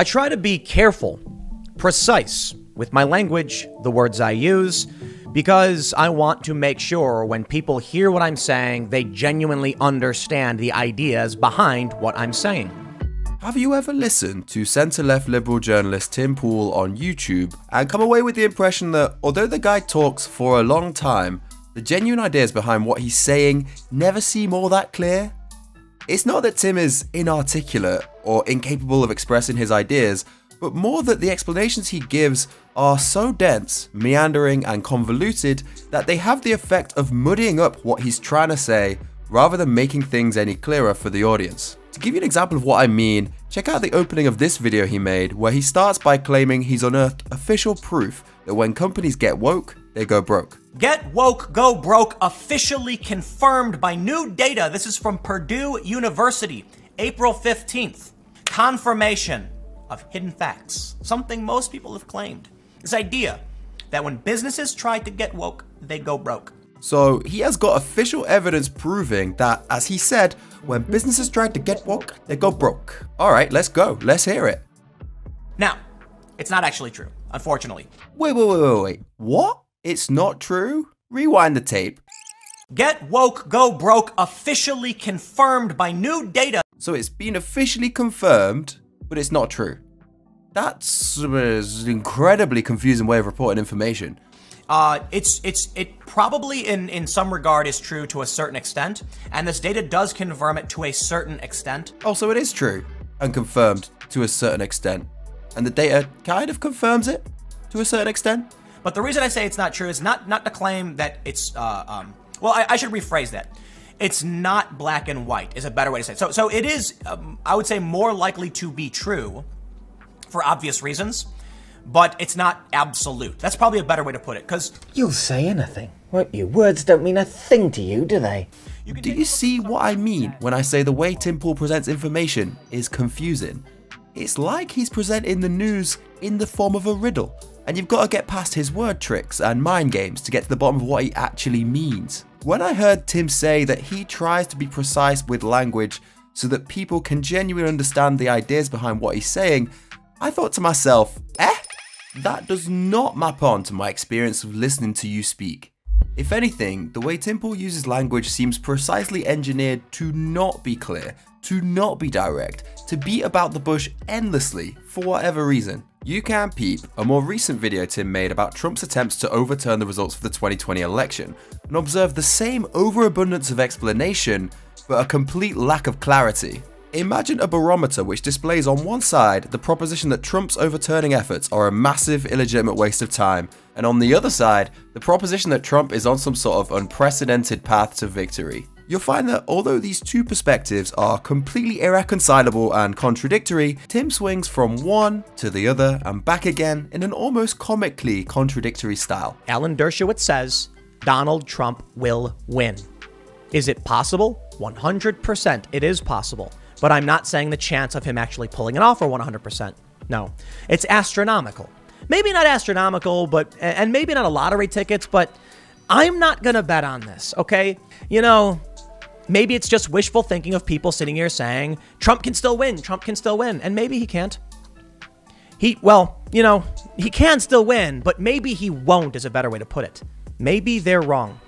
I try to be careful, precise with my language, the words I use, because I want to make sure when people hear what I'm saying, they genuinely understand the ideas behind what I'm saying. Have you ever listened to centre left liberal journalist Tim Pool on YouTube and come away with the impression that although the guy talks for a long time, the genuine ideas behind what he's saying never seem all that clear? It's not that Tim is inarticulate or incapable of expressing his ideas, but more that the explanations he gives are so dense, meandering, and convoluted that they have the effect of muddying up what he's trying to say rather than making things any clearer for the audience. To give you an example of what I mean, check out the opening of this video he made where he starts by claiming he's unearthed official proof that when companies get woke, they go broke. Get woke, go broke, officially confirmed by new data. This is from Purdue University, April 15th. Confirmation of hidden facts, something most people have claimed. This idea that when businesses try to get woke, they go broke. So he has got official evidence proving that, as he said, when businesses try to get woke, they go broke. Alright, let's go. Let's hear it. Now, it's not actually true, unfortunately. Wait, wait, wait, wait, wait. What? It's not true? Rewind the tape. Get woke, go broke, officially confirmed by new data. So it's been officially confirmed, but it's not true. That's an incredibly confusing way of reporting information. Uh, it's it's it probably in in some regard is true to a certain extent, and this data does confirm it to a certain extent. Also, it is true and confirmed to a certain extent, and the data kind of confirms it to a certain extent. But the reason I say it's not true is not not to claim that it's uh, um, well, I, I should rephrase that. It's not black and white is a better way to say it. So so it is um, I would say more likely to be true for obvious reasons but it's not absolute. That's probably a better way to put it, because You'll say anything, won't you? Words don't mean a thing to you, do they? you Do you see what I mean when I say the way Tim Pool presents information is confusing? It's like he's presenting the news in the form of a riddle, and you've got to get past his word tricks and mind games to get to the bottom of what he actually means. When I heard Tim say that he tries to be precise with language so that people can genuinely understand the ideas behind what he's saying, I thought to myself, eh? That does not map on to my experience of listening to you speak. If anything, the way Tim Pool uses language seems precisely engineered to not be clear, to not be direct, to beat about the bush endlessly for whatever reason. You can peep a more recent video Tim made about Trump's attempts to overturn the results of the 2020 election and observe the same overabundance of explanation, but a complete lack of clarity. Imagine a barometer which displays on one side the proposition that Trump's overturning efforts are a massive illegitimate waste of time, and on the other side, the proposition that Trump is on some sort of unprecedented path to victory. You'll find that although these two perspectives are completely irreconcilable and contradictory, Tim swings from one to the other and back again in an almost comically contradictory style. Alan Dershowitz says Donald Trump will win. Is it possible? 100% it is possible. But I'm not saying the chance of him actually pulling it off are 100%. No, it's astronomical. Maybe not astronomical, but and maybe not a lottery tickets, but I'm not going to bet on this, okay? You know, maybe it's just wishful thinking of people sitting here saying Trump can still win, Trump can still win, and maybe he can't. He, well, you know, he can still win, but maybe he won't is a better way to put it. Maybe they're wrong.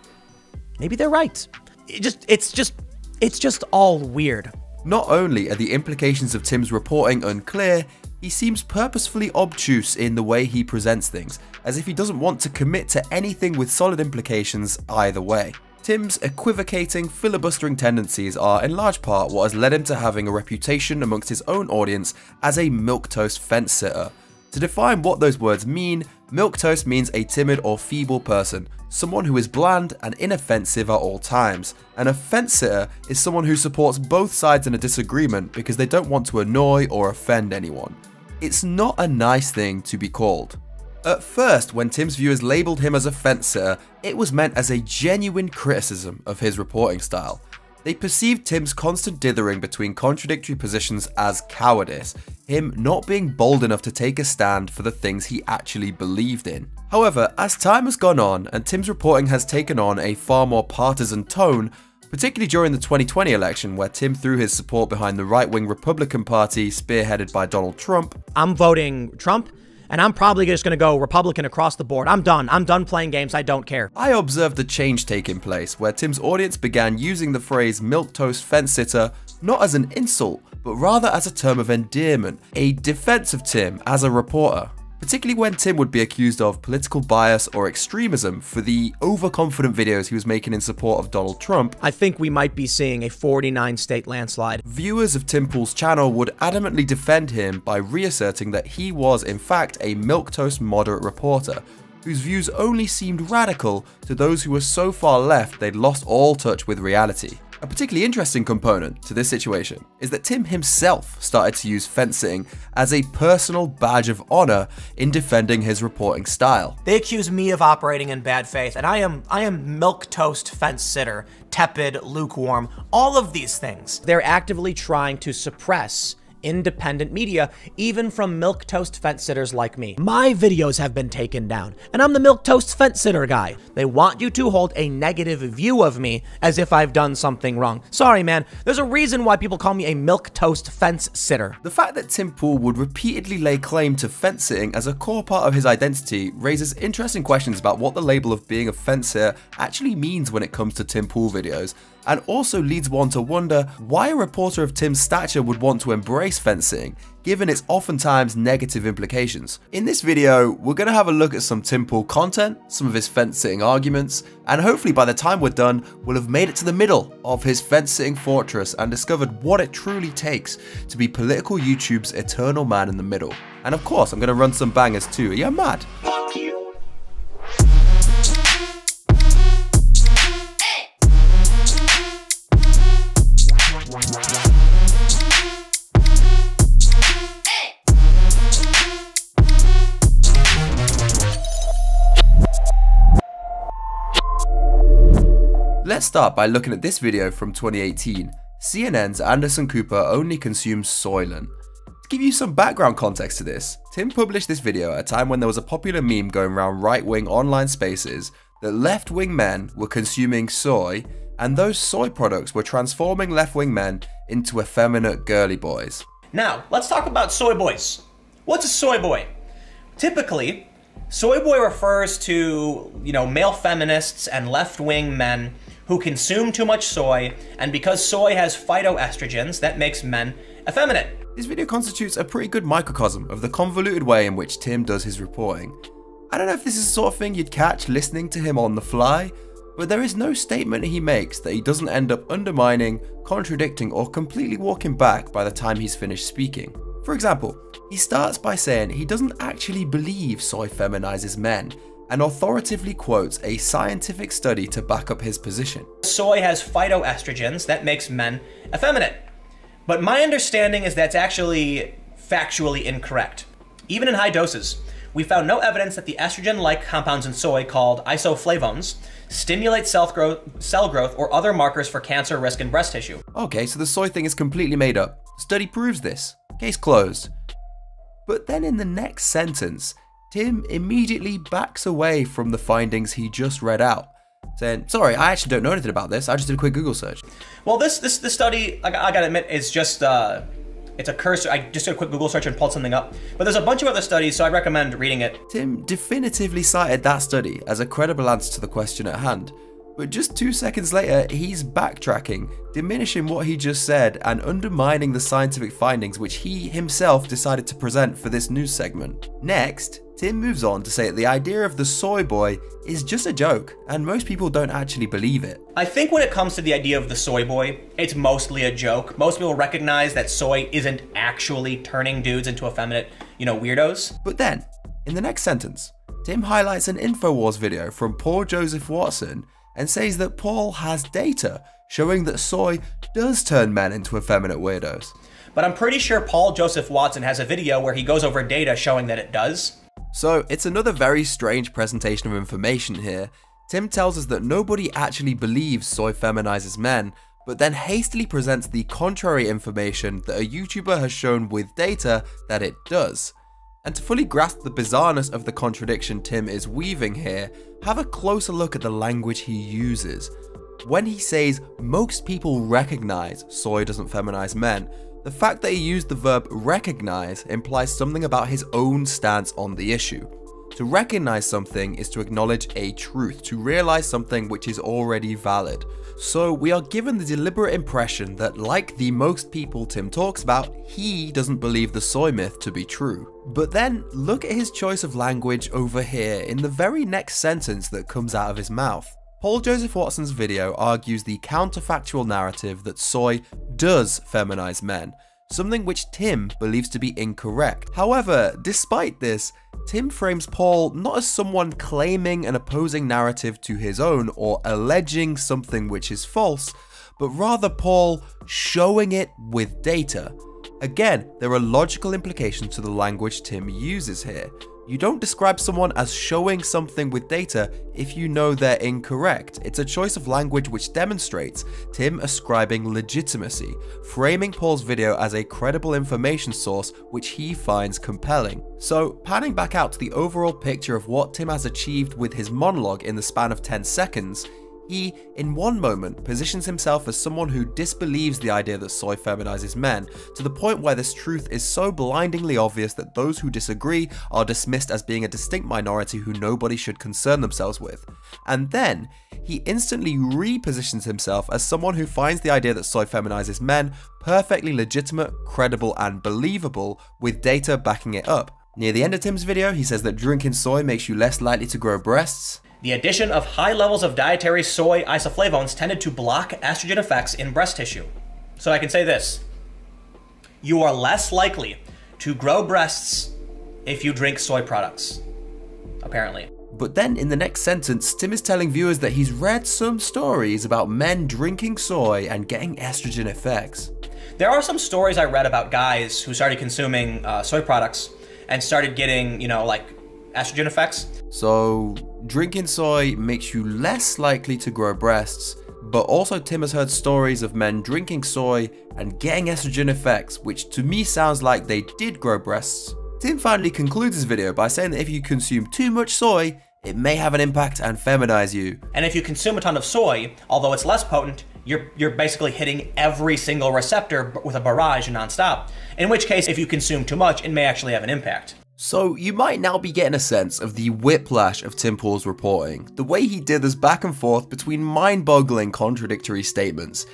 Maybe they're right. It just it's just it's just all weird. Not only are the implications of Tim's reporting unclear, he seems purposefully obtuse in the way he presents things, as if he doesn't want to commit to anything with solid implications either way. Tim's equivocating, filibustering tendencies are in large part what has led him to having a reputation amongst his own audience as a milquetoast fence sitter. To define what those words mean, milquetoast means a timid or feeble person, someone who is bland and inoffensive at all times, and a fence sitter is someone who supports both sides in a disagreement because they don't want to annoy or offend anyone. It's not a nice thing to be called. At first, when Tim's viewers labelled him as a fence sitter, it was meant as a genuine criticism of his reporting style. They perceived Tim's constant dithering between contradictory positions as cowardice, him not being bold enough to take a stand for the things he actually believed in. However, as time has gone on and Tim's reporting has taken on a far more partisan tone, particularly during the 2020 election where Tim threw his support behind the right-wing Republican Party spearheaded by Donald Trump. I'm voting Trump and I'm probably just going to go Republican across the board. I'm done. I'm done playing games. I don't care. I observed a change taking place where Tim's audience began using the phrase milquetoast fence sitter not as an insult, but rather as a term of endearment, a defense of Tim as a reporter particularly when Tim would be accused of political bias or extremism for the overconfident videos he was making in support of Donald Trump. I think we might be seeing a 49 state landslide. Viewers of Tim Pool's channel would adamantly defend him by reasserting that he was in fact a milquetoast moderate reporter whose views only seemed radical to those who were so far left they'd lost all touch with reality. A particularly interesting component to this situation is that Tim himself started to use fencing as a personal badge of honor in defending his reporting style. They accuse me of operating in bad faith, and I am I am milquetoast fence sitter, tepid, lukewarm, all of these things. They're actively trying to suppress independent media, even from milquetoast fence sitters like me. My videos have been taken down, and I'm the milquetoast fence sitter guy. They want you to hold a negative view of me as if I've done something wrong. Sorry, man. There's a reason why people call me a milquetoast fence sitter. The fact that Tim Pool would repeatedly lay claim to fence sitting as a core part of his identity raises interesting questions about what the label of being a fence sitter actually means when it comes to Tim Pool videos, and also leads one to wonder why a reporter of Tim's stature would want to embrace fencing, given its oftentimes negative implications. In this video, we're going to have a look at some Tim Pool content, some of his fence-sitting arguments, and hopefully by the time we're done, we'll have made it to the middle of his fence-sitting fortress and discovered what it truly takes to be political YouTube's eternal man in the middle. And of course, I'm going to run some bangers too. Are you mad? Let's start by looking at this video from 2018. CNN's Anderson Cooper only consumes Soylent. To give you some background context to this, Tim published this video at a time when there was a popular meme going around right-wing online spaces that left-wing men were consuming soy and those soy products were transforming left-wing men into effeminate girly boys. Now, let's talk about soy boys. What's a soy boy? Typically, soy boy refers to, you know, male feminists and left-wing men who consume too much soy, and because soy has phytoestrogens, that makes men effeminate. This video constitutes a pretty good microcosm of the convoluted way in which Tim does his reporting. I don't know if this is the sort of thing you'd catch listening to him on the fly, but there is no statement he makes that he doesn't end up undermining, contradicting, or completely walking back by the time he's finished speaking. For example, he starts by saying he doesn't actually believe soy feminizes men, and authoritatively quotes a scientific study to back up his position. Soy has phytoestrogens that makes men effeminate. But my understanding is that's actually factually incorrect. Even in high doses, we found no evidence that the estrogen-like compounds in soy called isoflavones stimulate cell growth, cell growth or other markers for cancer risk in breast tissue. Okay, so the soy thing is completely made up. Study proves this. Case closed. But then in the next sentence, Tim immediately backs away from the findings he just read out, saying, "Sorry, I actually don't know anything about this. I just did a quick Google search." Well, this this this study, I, I gotta admit, is just uh, it's a cursor. I just did a quick Google search and pulled something up. But there's a bunch of other studies, so I recommend reading it. Tim definitively cited that study as a credible answer to the question at hand. But just two seconds later, he's backtracking, diminishing what he just said and undermining the scientific findings which he himself decided to present for this news segment. Next, Tim moves on to say that the idea of the soy boy is just a joke, and most people don't actually believe it. I think when it comes to the idea of the soy boy, it's mostly a joke. Most people recognize that soy isn't actually turning dudes into effeminate, you know, weirdos. But then, in the next sentence, Tim highlights an InfoWars video from Paul Joseph Watson and says that Paul has data showing that soy does turn men into effeminate weirdos. But I'm pretty sure Paul Joseph Watson has a video where he goes over data showing that it does. So it's another very strange presentation of information here. Tim tells us that nobody actually believes soy feminizes men, but then hastily presents the contrary information that a YouTuber has shown with data that it does. And to fully grasp the bizarreness of the contradiction Tim is weaving here, have a closer look at the language he uses. When he says most people recognize soy doesn't feminize men, the fact that he used the verb recognize implies something about his own stance on the issue. To recognize something is to acknowledge a truth, to realize something which is already valid. So we are given the deliberate impression that like the most people Tim talks about, he doesn't believe the soy myth to be true. But then look at his choice of language over here in the very next sentence that comes out of his mouth. Paul Joseph Watson's video argues the counterfactual narrative that soy does feminize men, something which Tim believes to be incorrect. However, despite this, Tim frames Paul not as someone claiming an opposing narrative to his own or alleging something which is false, but rather Paul showing it with data. Again, there are logical implications to the language Tim uses here. You don't describe someone as showing something with data if you know they're incorrect. It's a choice of language which demonstrates Tim ascribing legitimacy, framing Paul's video as a credible information source which he finds compelling. So, panning back out to the overall picture of what Tim has achieved with his monologue in the span of 10 seconds, he, in one moment, positions himself as someone who disbelieves the idea that soy feminizes men, to the point where this truth is so blindingly obvious that those who disagree are dismissed as being a distinct minority who nobody should concern themselves with. And then, he instantly repositions himself as someone who finds the idea that soy feminizes men perfectly legitimate, credible, and believable, with data backing it up. Near the end of Tim's video, he says that drinking soy makes you less likely to grow breasts, The addition of high levels of dietary soy isoflavones tended to block estrogen effects in breast tissue. So I can say this you are less likely to grow breasts if you drink soy products, apparently. But then in the next sentence, Tim is telling viewers that he's read some stories about men drinking soy and getting estrogen effects. There are some stories I read about guys who started consuming uh, soy products and started getting, you know, like estrogen effects. So, drinking soy makes you less likely to grow breasts, but also Tim has heard stories of men drinking soy and getting estrogen effects, which to me sounds like they did grow breasts. Tim finally concludes his video by saying that if you consume too much soy, it may have an impact and feminize you. And if you consume a ton of soy, although it's less potent, you're you're basically hitting every single receptor with a barrage nonstop. In which case, if you consume too much, it may actually have an impact. So you might now be getting a sense of the whiplash of Tim Pool's reporting, the way he did this back and forth between mind-boggling contradictory statements.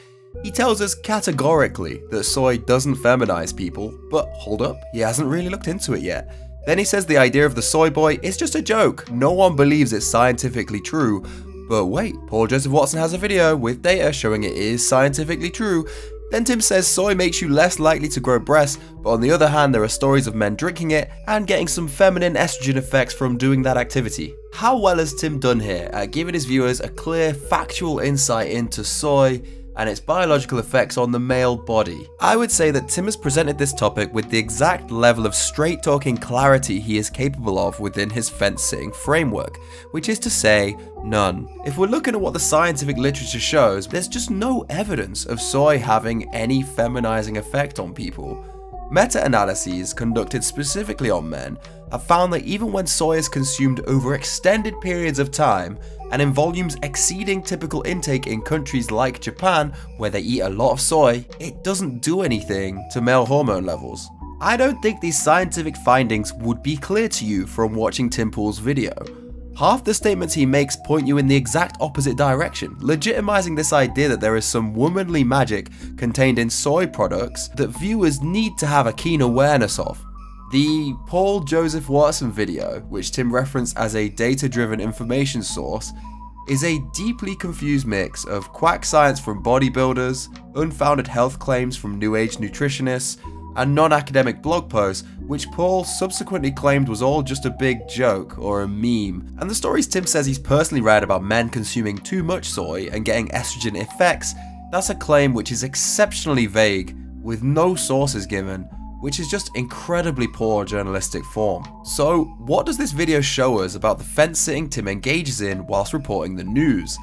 He tells us categorically that soy doesn't feminize people, but hold up, he hasn't really looked into it yet. Then he says the idea of the soy boy is just a joke, no one believes it's scientifically true. But wait, Paul Joseph Watson has a video with data showing it is scientifically true. Then Tim says soy makes you less likely to grow breasts, but on the other hand, there are stories of men drinking it and getting some feminine estrogen effects from doing that activity. How well has Tim done here at giving his viewers a clear, factual insight into soy and its biological effects on the male body. I would say that Tim has presented this topic with the exact level of straight talking clarity he is capable of within his fence sitting framework, which is to say, none. If we're looking at what the scientific literature shows, there's just no evidence of soy having any feminizing effect on people. Meta-analyses conducted specifically on men have found that even when soy is consumed over extended periods of time and in volumes exceeding typical intake in countries like Japan where they eat a lot of soy, it doesn't do anything to male hormone levels. I don't think these scientific findings would be clear to you from watching Tim Pool's video. Half the statements he makes point you in the exact opposite direction, legitimizing this idea that there is some womanly magic contained in soy products that viewers need to have a keen awareness of. The Paul Joseph Watson video, which Tim referenced as a data driven information source, is a deeply confused mix of quack science from bodybuilders, unfounded health claims from new age nutritionists, and non academic blog posts, which Paul subsequently claimed was all just a big joke or a meme. And the stories Tim says he's personally read about men consuming too much soy and getting estrogen effects, that's a claim which is exceptionally vague, with no sources given, which is just incredibly poor journalistic form. So, what does this video show us about the fence sitting Tim engages in whilst reporting the news?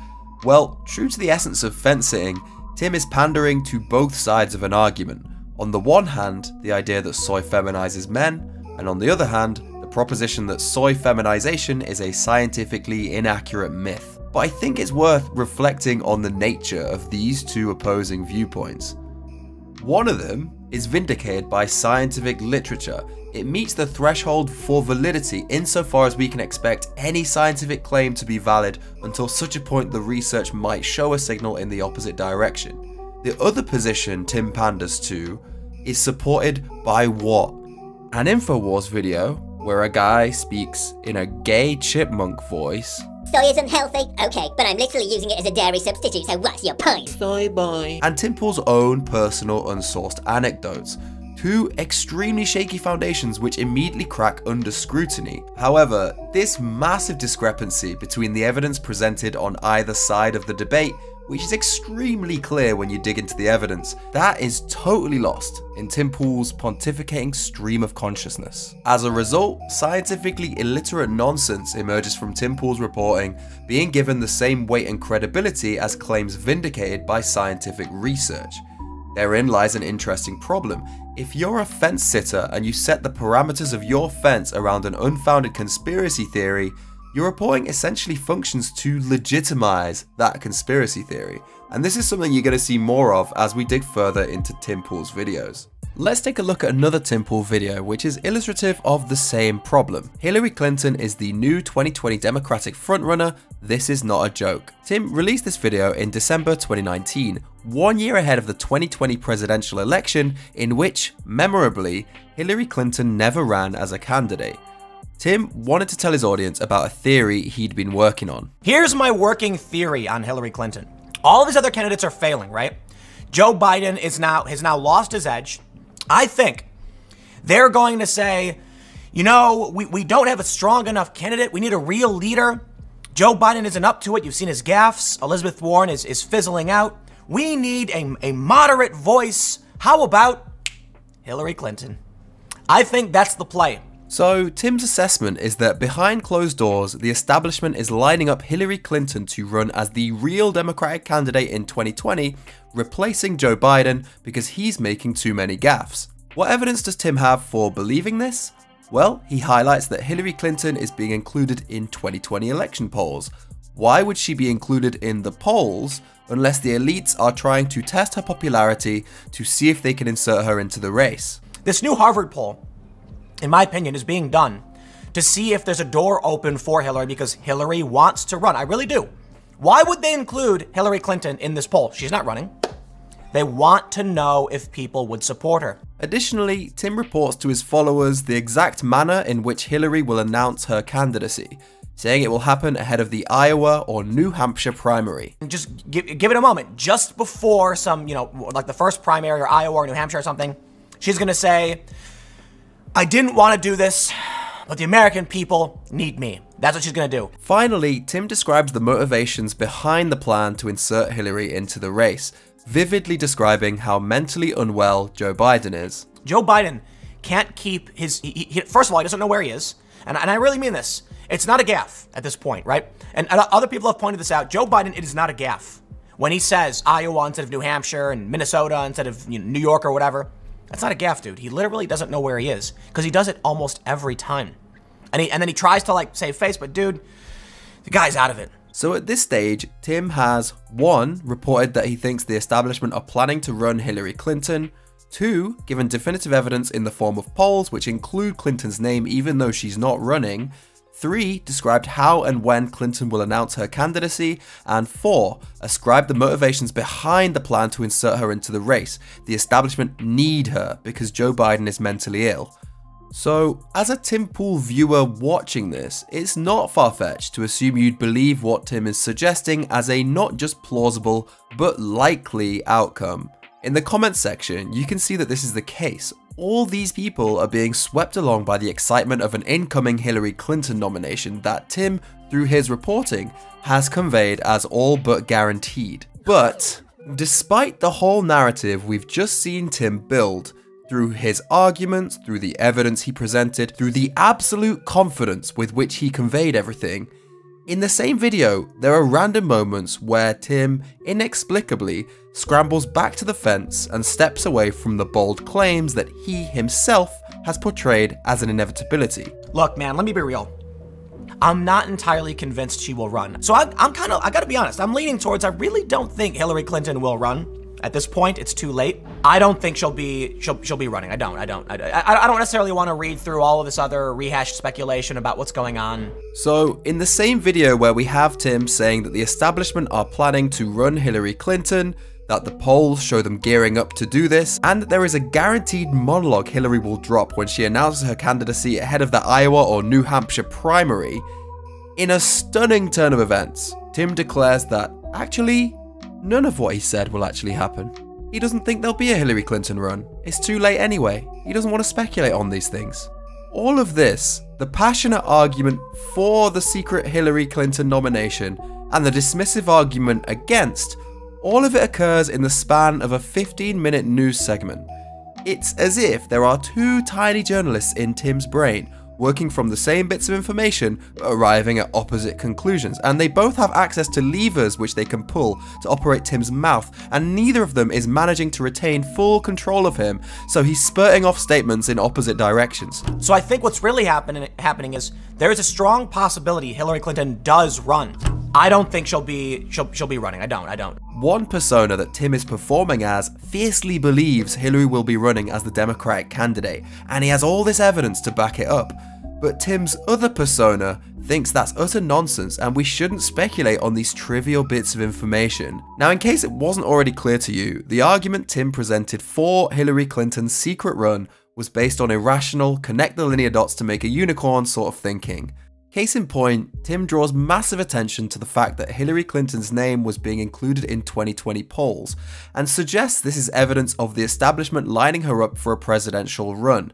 Well, true to the essence of fence sitting, Tim is pandering to both sides of an argument. On the one hand, the idea that soy feminizes men, and on the other hand, the proposition that soy feminization is a scientifically inaccurate myth. but I think it's worth reflecting on the nature of these two opposing viewpoints. One of them is vindicated by scientific literature. It meets the threshold for validity insofar as we can expect any scientific claim to be valid until such a point the research might show a signal in the opposite direction. The other position Tim panders to is supported by what? An Infowars video where a guy speaks in a gay chipmunk voice Soy isn't healthy? Okay, but I'm literally using it as a dairy substitute, so what's your point? Soy boy. and Tim Pool's own personal unsourced anecdotes. Two extremely shaky foundations which immediately crack under scrutiny. However, this massive discrepancy between the evidence presented on either side of the debate which is extremely clear when you dig into the evidence, that is totally lost in Tim Pool's pontificating stream of consciousness. As a result, scientifically illiterate nonsense emerges from Tim Pool's reporting, being given the same weight and credibility as claims vindicated by scientific research. Therein lies an interesting problem. If you're a fence sitter and you set the parameters of your fence around an unfounded conspiracy theory, your reporting essentially functions to legitimize that conspiracy theory, and this is something you're going to see more of as we dig further into Tim Pool's videos. Let's take a look at another Tim Pool video which is illustrative of the same problem. Hillary Clinton is the new 2020 Democratic frontrunner, this is not a joke. Tim released this video in December 2019, one year ahead of the 2020 presidential election in which, memorably, Hillary Clinton never ran as a candidate. Tim wanted to tell his audience about a theory he'd been working on. Here's my working theory on Hillary Clinton. All of these other candidates are failing, right? Joe Biden is now has now lost his edge. I think they're going to say, you know, we, we don't have a strong enough candidate. We need a real leader. Joe Biden isn't up to it. You've seen his gaffes. Elizabeth Warren is, is fizzling out. We need a, a moderate voice. How about Hillary Clinton? I think that's the play. So, Tim's assessment is that behind closed doors, the establishment is lining up Hillary Clinton to run as the real Democratic candidate in 2020, replacing Joe Biden because he's making too many gaffes. What evidence does Tim have for believing this? Well, he highlights that Hillary Clinton is being included in 2020 election polls. Why would she be included in the polls unless the elites are trying to test her popularity to see if they can insert her into the race? This new Harvard poll in my opinion, is being done to see if there's a door open for Hillary because Hillary wants to run. I really do. Why would they include Hillary Clinton in this poll? She's not running. They want to know if people would support her. Additionally, Tim reports to his followers the exact manner in which Hillary will announce her candidacy, saying it will happen ahead of the Iowa or New Hampshire primary. Just give, give it a moment. Just before some, you know, like the first primary or Iowa or New Hampshire or something, she's going to say, I didn't want to do this, but the American people need me. That's what she's going to do. Finally, Tim describes the motivations behind the plan to insert Hillary into the race, vividly describing how mentally unwell Joe Biden is. Joe Biden can't keep his. He, he, first of all, he doesn't know where he is. And, and I really mean this. It's not a gaffe at this point, right? And, and other people have pointed this out. Joe Biden, it is not a gaffe. When he says Iowa instead of New Hampshire and Minnesota instead of you know, New York or whatever, that's not a gaff, dude. He literally doesn't know where he is because he does it almost every time. And he and then he tries to like save face, but dude, the guy's out of it. So at this stage, Tim has one reported that he thinks the establishment are planning to run Hillary Clinton. Two, given definitive evidence in the form of polls which include Clinton's name even though she's not running. 3. Described how and when Clinton will announce her candidacy. And 4. Ascribed the motivations behind the plan to insert her into the race. The establishment need her because Joe Biden is mentally ill. So, as a Tim Pool viewer watching this, it's not far fetched to assume you'd believe what Tim is suggesting as a not just plausible, but likely outcome. In the comments section, you can see that this is the case, all these people are being swept along by the excitement of an incoming Hillary Clinton nomination that Tim, through his reporting, has conveyed as all but guaranteed. But, despite the whole narrative we've just seen Tim build, through his arguments, through the evidence he presented, through the absolute confidence with which he conveyed everything, in the same video, there are random moments where Tim, inexplicably, scrambles back to the fence and steps away from the bold claims that he himself has portrayed as an inevitability. Look, man, let me be real. I'm not entirely convinced she will run. So I, I'm kind of, I gotta be honest, I'm leaning towards I really don't think Hillary Clinton will run. At this point, it's too late. I don't think she'll be she'll she'll be running. I don't. I don't. I, I, I don't necessarily want to read through all of this other rehashed speculation about what's going on. So, in the same video where we have Tim saying that the establishment are planning to run Hillary Clinton, that the polls show them gearing up to do this, and that there is a guaranteed monologue Hillary will drop when she announces her candidacy ahead of the Iowa or New Hampshire primary, in a stunning turn of events, Tim declares that actually None of what he said will actually happen. He doesn't think there'll be a Hillary Clinton run. It's too late anyway. He doesn't want to speculate on these things. All of this, the passionate argument for the secret Hillary Clinton nomination, and the dismissive argument against, all of it occurs in the span of a 15 minute news segment. It's as if there are two tiny journalists in Tim's brain working from the same bits of information but arriving at opposite conclusions. And they both have access to levers which they can pull to operate Tim's mouth, and neither of them is managing to retain full control of him, so he's spurting off statements in opposite directions. So I think what's really happen- happening is there is a strong possibility Hillary Clinton does run. I don't think she'll be she'll she'll be running. I don't. I don't. One persona that Tim is performing as fiercely believes Hillary will be running as the Democratic candidate, and he has all this evidence to back it up. But Tim's other persona thinks that's utter nonsense and we shouldn't speculate on these trivial bits of information. Now, in case it wasn't already clear to you, the argument Tim presented for Hillary Clinton's secret run was based on irrational, connect the linear dots to make a unicorn sort of thinking. Case in point, Tim draws massive attention to the fact that Hillary Clinton's name was being included in 2020 polls, and suggests this is evidence of the establishment lining her up for a presidential run.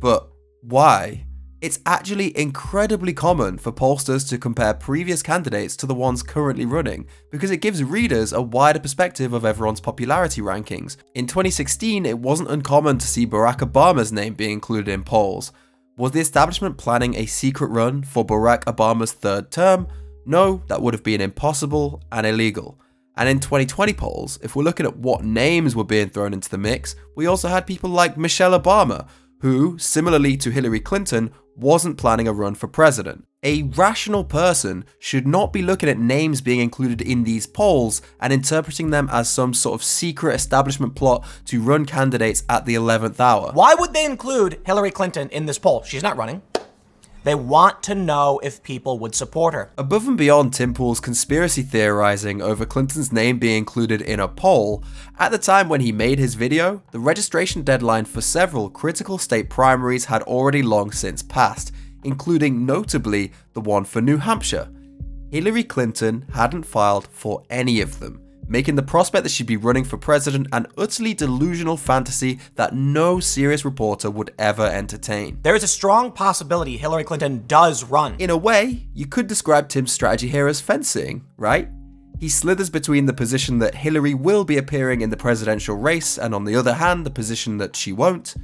But why? It's actually incredibly common for pollsters to compare previous candidates to the ones currently running, because it gives readers a wider perspective of everyone's popularity rankings. In 2016, it wasn't uncommon to see Barack Obama's name being included in polls, was the establishment planning a secret run for Barack Obama's third term? No, that would have been impossible and illegal. And in 2020 polls, if we're looking at what names were being thrown into the mix, we also had people like Michelle Obama, who, similarly to Hillary Clinton, wasn't planning a run for president. A rational person should not be looking at names being included in these polls and interpreting them as some sort of secret establishment plot to run candidates at the 11th hour. Why would they include Hillary Clinton in this poll? She's not running. They want to know if people would support her. Above and beyond Tim Pool's conspiracy theorizing over Clinton's name being included in a poll, at the time when he made his video, the registration deadline for several critical state primaries had already long since passed, including notably the one for New Hampshire. Hillary Clinton hadn't filed for any of them, making the prospect that she'd be running for president an utterly delusional fantasy that no serious reporter would ever entertain. There is a strong possibility Hillary Clinton does run. In a way, you could describe Tim's strategy here as fencing, right? He slithers between the position that Hillary will be appearing in the presidential race and on the other hand, the position that she won't.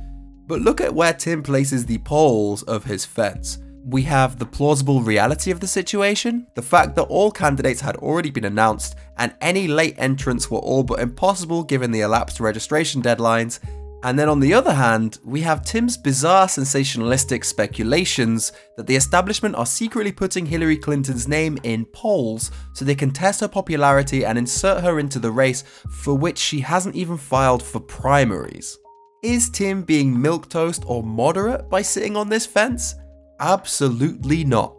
But look at where Tim places the poles of his fence we have the plausible reality of the situation, the fact that all candidates had already been announced and any late entrants were all but impossible given the elapsed registration deadlines, and then on the other hand, we have Tim's bizarre sensationalistic speculations that the establishment are secretly putting Hillary Clinton's name in polls so they can test her popularity and insert her into the race for which she hasn't even filed for primaries. Is Tim being milquetoast or moderate by sitting on this fence? Absolutely not.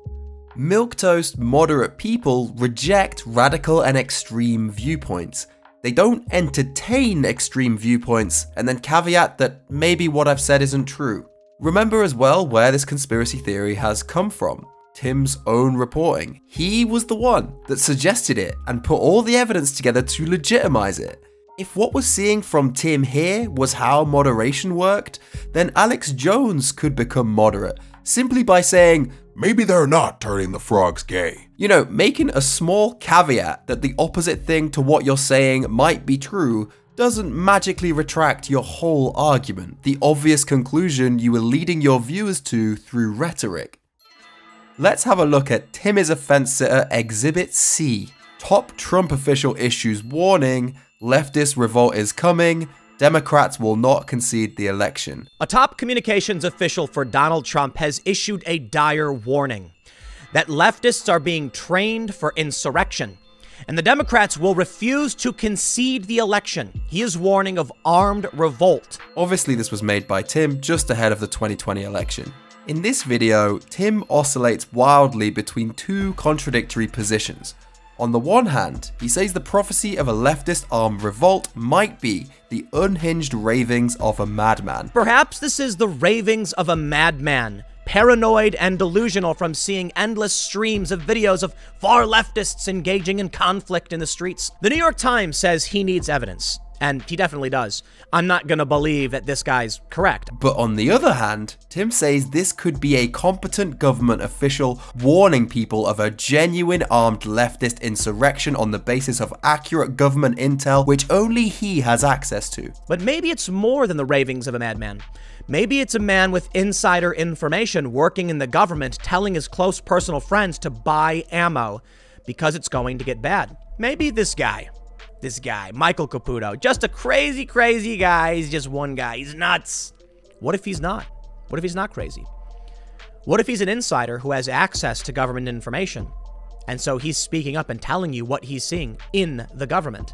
Milquetoast moderate people reject radical and extreme viewpoints. They don't entertain extreme viewpoints and then caveat that maybe what I've said isn't true. Remember as well where this conspiracy theory has come from. Tim's own reporting. He was the one that suggested it and put all the evidence together to legitimize it. If what we're seeing from Tim here was how moderation worked, then Alex Jones could become moderate simply by saying, maybe they're not turning the frogs gay. You know, making a small caveat that the opposite thing to what you're saying might be true doesn't magically retract your whole argument, the obvious conclusion you were leading your viewers to through rhetoric. Let's have a look at Tim is a fence sitter Exhibit C. Top Trump official issues warning, leftist revolt is coming, Democrats will not concede the election. A top communications official for Donald Trump has issued a dire warning. that leftists are being trained for insurrection. And the Democrats will refuse to concede the election. He is warning of armed revolt. Obviously, this was made by Tim just ahead of the 2020 election. In this video, Tim oscillates wildly between two contradictory positions. On the one hand, he says the prophecy of a leftist armed revolt might be the unhinged ravings of a madman. Perhaps this is the ravings of a madman, paranoid and delusional from seeing endless streams of videos of far leftists engaging in conflict in the streets. The New York Times says he needs evidence. And he definitely does. I'm not gonna believe that this guy's correct. But on the other hand, Tim says this could be a competent government official warning people of a genuine armed leftist insurrection on the basis of accurate government intel which only he has access to. But maybe it's more than the ravings of a madman. Maybe it's a man with insider information working in the government telling his close personal friends to buy ammo because it's going to get bad. Maybe this guy, this guy, Michael Caputo, just a crazy, crazy guy. He's just one guy. He's nuts. What if he's not? What if he's not crazy? What if he's an insider who has access to government information? And so he's speaking up and telling you what he's seeing in the government.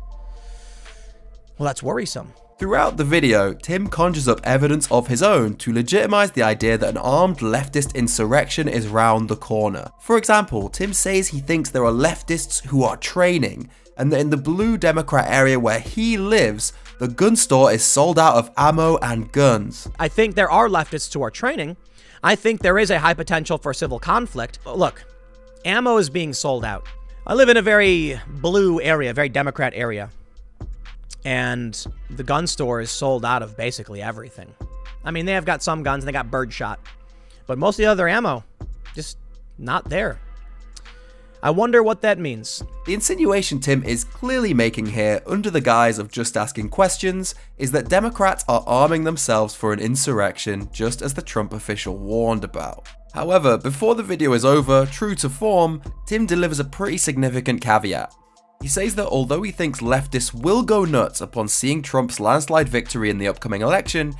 Well, that's worrisome. Throughout the video, Tim conjures up evidence of his own to legitimize the idea that an armed leftist insurrection is round the corner. For example, Tim says he thinks there are leftists who are training, and that in the blue Democrat area where he lives, the gun store is sold out of ammo and guns. I think there are leftists who are training. I think there is a high potential for civil conflict. Look, ammo is being sold out. I live in a very blue area, very Democrat area and the gun store is sold out of basically everything. I mean, they have got some guns and they got birdshot, but most of the other ammo just not there. I wonder what that means. The insinuation Tim is clearly making here, under the guise of just asking questions, is that Democrats are arming themselves for an insurrection, just as the Trump official warned about. However, before the video is over, true to form, Tim delivers a pretty significant caveat. He says that although he thinks leftists will go nuts upon seeing Trump's landslide victory in the upcoming election,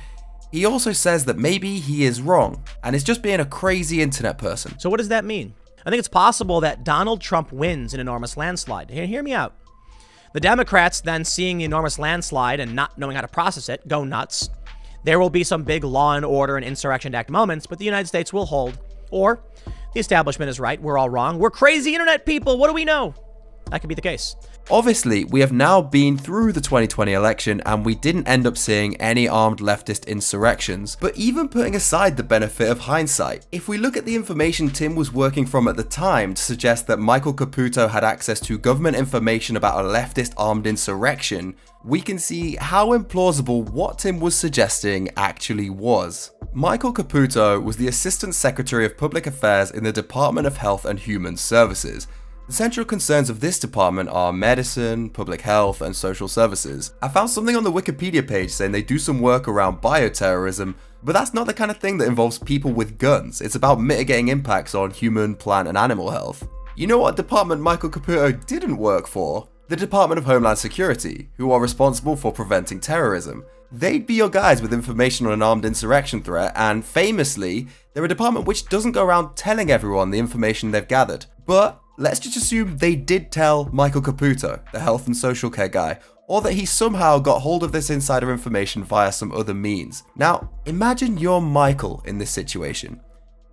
he also says that maybe he is wrong and is just being a crazy internet person. So, what does that mean? I think it's possible that Donald Trump wins an enormous landslide. Hear me out. The Democrats, then seeing the enormous landslide and not knowing how to process it, go nuts. There will be some big law and order and insurrection act moments, but the United States will hold. Or the establishment is right, we're all wrong. We're crazy internet people, what do we know? That could be the case. Obviously, we have now been through the 2020 election and we didn't end up seeing any armed leftist insurrections, but even putting aside the benefit of hindsight, if we look at the information Tim was working from at the time to suggest that Michael Caputo had access to government information about a leftist armed insurrection, we can see how implausible what Tim was suggesting actually was. Michael Caputo was the Assistant Secretary of Public Affairs in the Department of Health and Human Services, the central concerns of this department are medicine, public health, and social services. I found something on the Wikipedia page saying they do some work around bioterrorism, but that's not the kind of thing that involves people with guns. It's about mitigating impacts on human, plant, and animal health. You know what department Michael Caputo didn't work for? The Department of Homeland Security, who are responsible for preventing terrorism. They'd be your guys with information on an armed insurrection threat, and famously, they're a department which doesn't go around telling everyone the information they've gathered. But Let's just assume they did tell Michael Caputo, the health and social care guy, or that he somehow got hold of this insider information via some other means. Now, imagine you're Michael in this situation.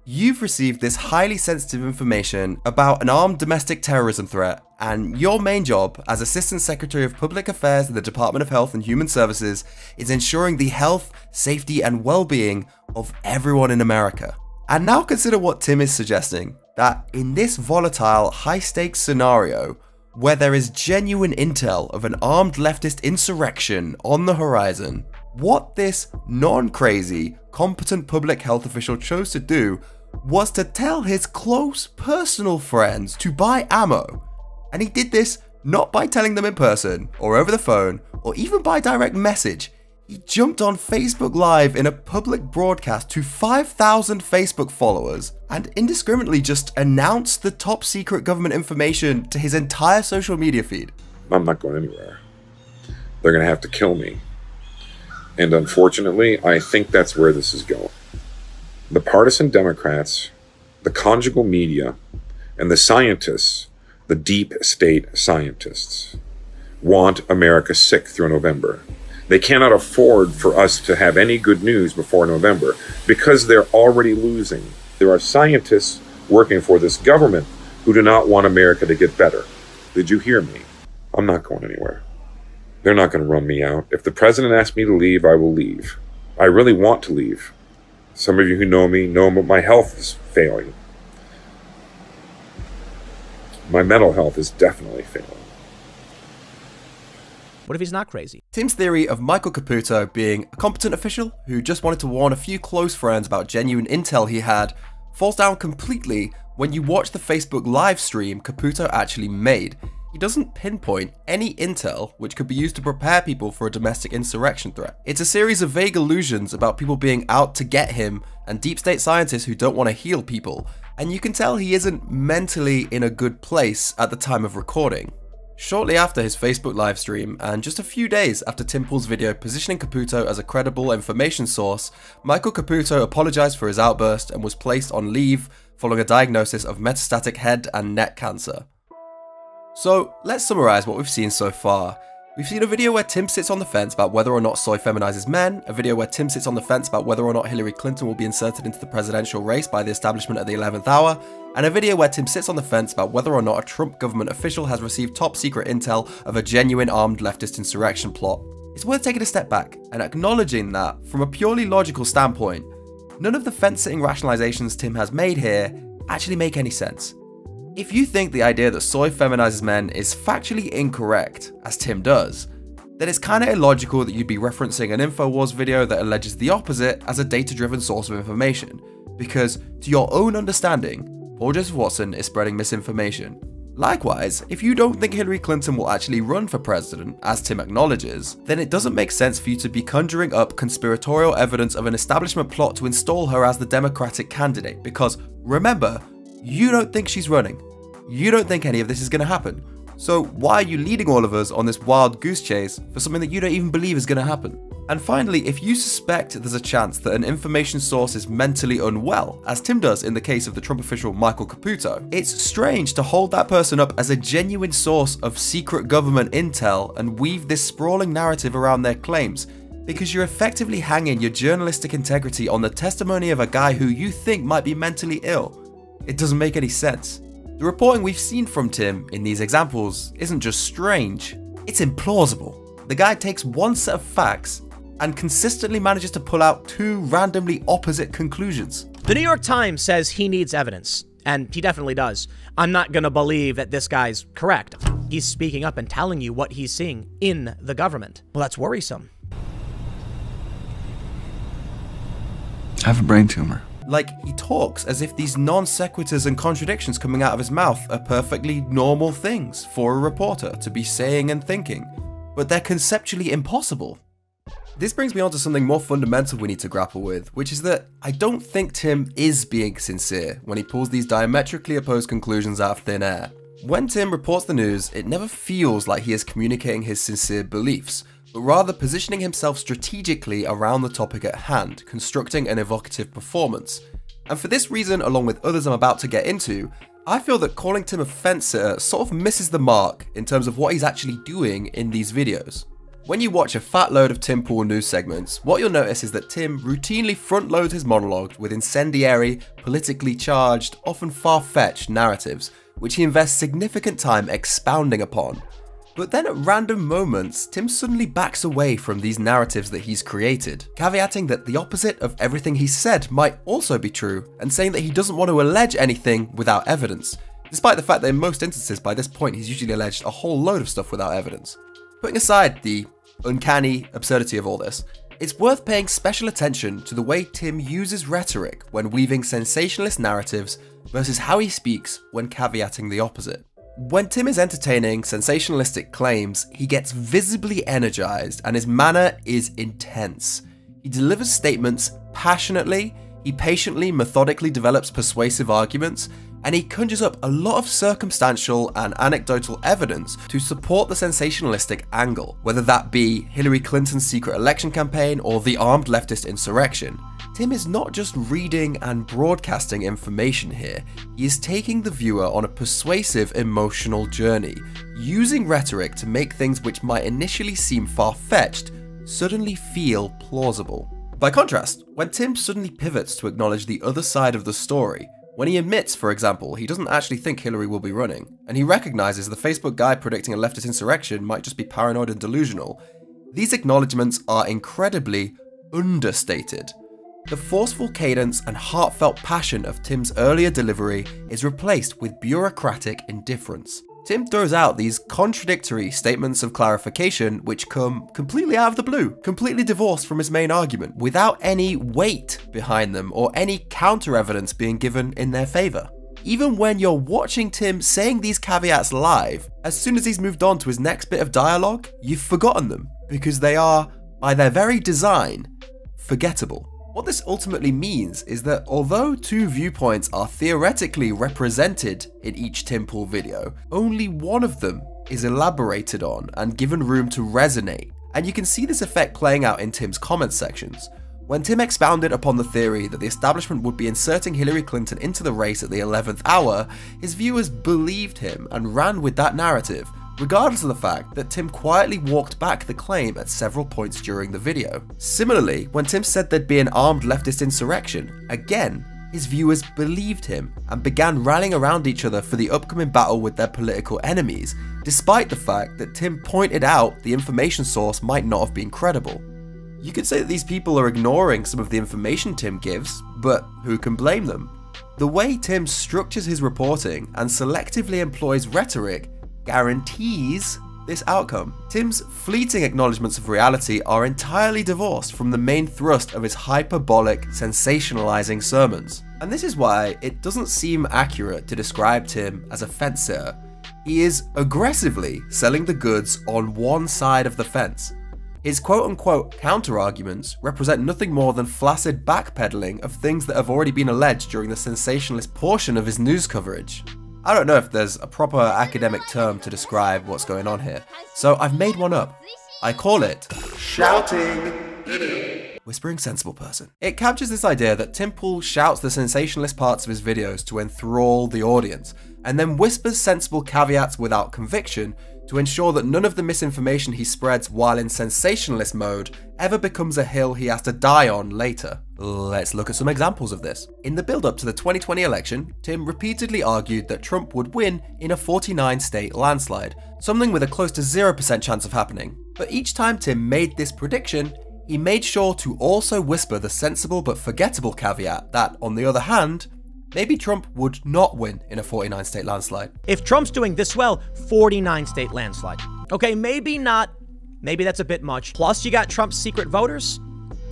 You've received this highly sensitive information about an armed domestic terrorism threat, and your main job as Assistant Secretary of Public Affairs in the Department of Health and Human Services is ensuring the health, safety, and well being of everyone in America. And now consider what Tim is suggesting that in this volatile, high stakes scenario, where there is genuine intel of an armed leftist insurrection on the horizon, what this non crazy, competent public health official chose to do was to tell his close personal friends to buy ammo. And he did this not by telling them in person, or over the phone, or even by direct message. He jumped on Facebook Live in a public broadcast to 5,000 Facebook followers and indiscriminately just announced the top secret government information to his entire social media feed. I'm not going anywhere. They're going to have to kill me. And unfortunately, I think that's where this is going. The partisan Democrats, the conjugal media, And the scientists, the deep state scientists, want America sick through November. They cannot afford for us to have any good news before November because they're already losing. There are scientists working for this government who do not want America to get better. Did you hear me? I'm not going anywhere. They're not going to run me out. If the president asks me to leave, I will leave. I really want to leave. Some of you who know me know that my health is failing. My mental health is definitely failing. What if he's not crazy? Tim's theory of Michael Caputo being a competent official who just wanted to warn a few close friends about genuine intel he had falls down completely when you watch the Facebook live stream Caputo actually made. He doesn't pinpoint any intel which could be used to prepare people for a domestic insurrection threat. It's a series of vague illusions about people being out to get him and deep state scientists who don't want to heal people, and you can tell he isn't mentally in a good place at the time of recording. Shortly after his Facebook livestream, and just a few days after Tim Pool's video positioning Caputo as a credible information source, Michael Caputo apologized for his outburst and was placed on leave following a diagnosis of metastatic head and neck cancer. So let's summarize what we've seen so far. We've seen a video where Tim sits on the fence about whether or not soy feminizes men, a video where Tim sits on the fence about whether or not Hillary Clinton will be inserted into the presidential race by the establishment at the 11th hour, and a video where Tim sits on the fence about whether or not a Trump government official has received top secret intel of a genuine armed leftist insurrection plot. It's worth taking a step back and acknowledging that, from a purely logical standpoint, none of the fence sitting rationalizations Tim has made here actually make any sense. If you think the idea that soy feminizes men is factually incorrect, as Tim does, then it's kinda illogical that you'd be referencing an InfoWars video that alleges the opposite as a data driven source of information, because to your own understanding, Paul Joseph Watson is spreading misinformation. Likewise, if you don't think Hillary Clinton will actually run for president, as Tim acknowledges, then it doesn't make sense for you to be conjuring up conspiratorial evidence of an establishment plot to install her as the Democratic candidate, because remember, you don't think she's running. You don't think any of this is going to happen. So why are you leading all of us on this wild goose chase for something that you don't even believe is going to happen? And finally, if you suspect there's a chance that an information source is mentally unwell, as Tim does in the case of the Trump official Michael Caputo, it's strange to hold that person up as a genuine source of secret government intel and weave this sprawling narrative around their claims, because you're effectively hanging your journalistic integrity on the testimony of a guy who you think might be mentally ill. It doesn't make any sense. The reporting we've seen from Tim in these examples isn't just strange, it's implausible. The guy takes one set of facts and consistently manages to pull out two randomly opposite conclusions. The New York Times says he needs evidence, and he definitely does. I'm not gonna believe that this guy's correct. He's speaking up and telling you what he's seeing in the government. Well, that's worrisome. I have a brain tumor. Like, he talks as if these non sequiturs and contradictions coming out of his mouth are perfectly normal things for a reporter to be saying and thinking, but they're conceptually impossible. This brings me on to something more fundamental we need to grapple with, which is that I don't think Tim is being sincere when he pulls these diametrically opposed conclusions out of thin air. When Tim reports the news, it never feels like he is communicating his sincere beliefs, but rather positioning himself strategically around the topic at hand, constructing an evocative performance. And for this reason, along with others I'm about to get into, I feel that calling Tim a fencer sort of misses the mark in terms of what he's actually doing in these videos. When you watch a fat load of Tim Pool news segments, what you'll notice is that Tim routinely front loads his monologue with incendiary, politically charged, often far-fetched narratives, which he invests significant time expounding upon. But then at random moments, Tim suddenly backs away from these narratives that he's created, caveating that the opposite of everything he said might also be true, and saying that he doesn't want to allege anything without evidence, despite the fact that in most instances by this point he's usually alleged a whole load of stuff without evidence. Putting aside the uncanny absurdity of all this, it's worth paying special attention to the way Tim uses rhetoric when weaving sensationalist narratives versus how he speaks when caveating the opposite. When Tim is entertaining sensationalistic claims, he gets visibly energized and his manner is intense. He delivers statements passionately, he patiently, methodically develops persuasive arguments, and he conjures up a lot of circumstantial and anecdotal evidence to support the sensationalistic angle, whether that be Hillary Clinton's secret election campaign or the armed leftist insurrection. Tim is not just reading and broadcasting information here, he is taking the viewer on a persuasive emotional journey, using rhetoric to make things which might initially seem far fetched suddenly feel plausible. By contrast, when Tim suddenly pivots to acknowledge the other side of the story, when he admits, for example, he doesn't actually think Hillary will be running, and he recognizes the Facebook guy predicting a leftist insurrection might just be paranoid and delusional, these acknowledgements are incredibly understated. The forceful cadence and heartfelt passion of Tim's earlier delivery is replaced with bureaucratic indifference. Tim throws out these contradictory statements of clarification which come completely out of the blue, completely divorced from his main argument, without any weight behind them or any counter evidence being given in their favour. Even when you're watching Tim saying these caveats live, as soon as he's moved on to his next bit of dialogue, you've forgotten them because they are, by their very design, forgettable. What this ultimately means is that although two viewpoints are theoretically represented in each Tim Pool video, only one of them is elaborated on and given room to resonate. And you can see this effect playing out in Tim's comment sections. When Tim expounded upon the theory that the establishment would be inserting Hillary Clinton into the race at the 11th hour, his viewers believed him and ran with that narrative, regardless of the fact that Tim quietly walked back the claim at several points during the video. Similarly, when Tim said there'd be an armed leftist insurrection, again, his viewers believed him and began rallying around each other for the upcoming battle with their political enemies, despite the fact that Tim pointed out the information source might not have been credible. You could say that these people are ignoring some of the information Tim gives, but who can blame them? The way Tim structures his reporting and selectively employs rhetoric guarantees this outcome. Tim's fleeting acknowledgements of reality are entirely divorced from the main thrust of his hyperbolic, sensationalizing sermons. And this is why it doesn't seem accurate to describe Tim as a fence-sitter. He is aggressively selling the goods on one side of the fence. His quote unquote counter arguments represent nothing more than flaccid backpedaling of things that have already been alleged during the sensationalist portion of his news coverage. I don't know if there's a proper academic term to describe what's going on here, so I've made one up. I call it shouting whispering sensible person. It captures this idea that Tim Pool shouts the sensationalist parts of his videos to enthrall the audience, and then whispers sensible caveats without conviction to ensure that none of the misinformation he spreads while in sensationalist mode ever becomes a hill he has to die on later. Let's look at some examples of this. In the build up to the 2020 election, Tim repeatedly argued that Trump would win in a 49 state landslide, something with a close to 0% chance of happening. But each time Tim made this prediction, he made sure to also whisper the sensible but forgettable caveat that, on the other hand, maybe Trump would not win in a 49 state landslide. If Trump's doing this well, 49 state landslide. Okay, maybe not. Maybe that's a bit much. Plus, you got Trump's secret voters.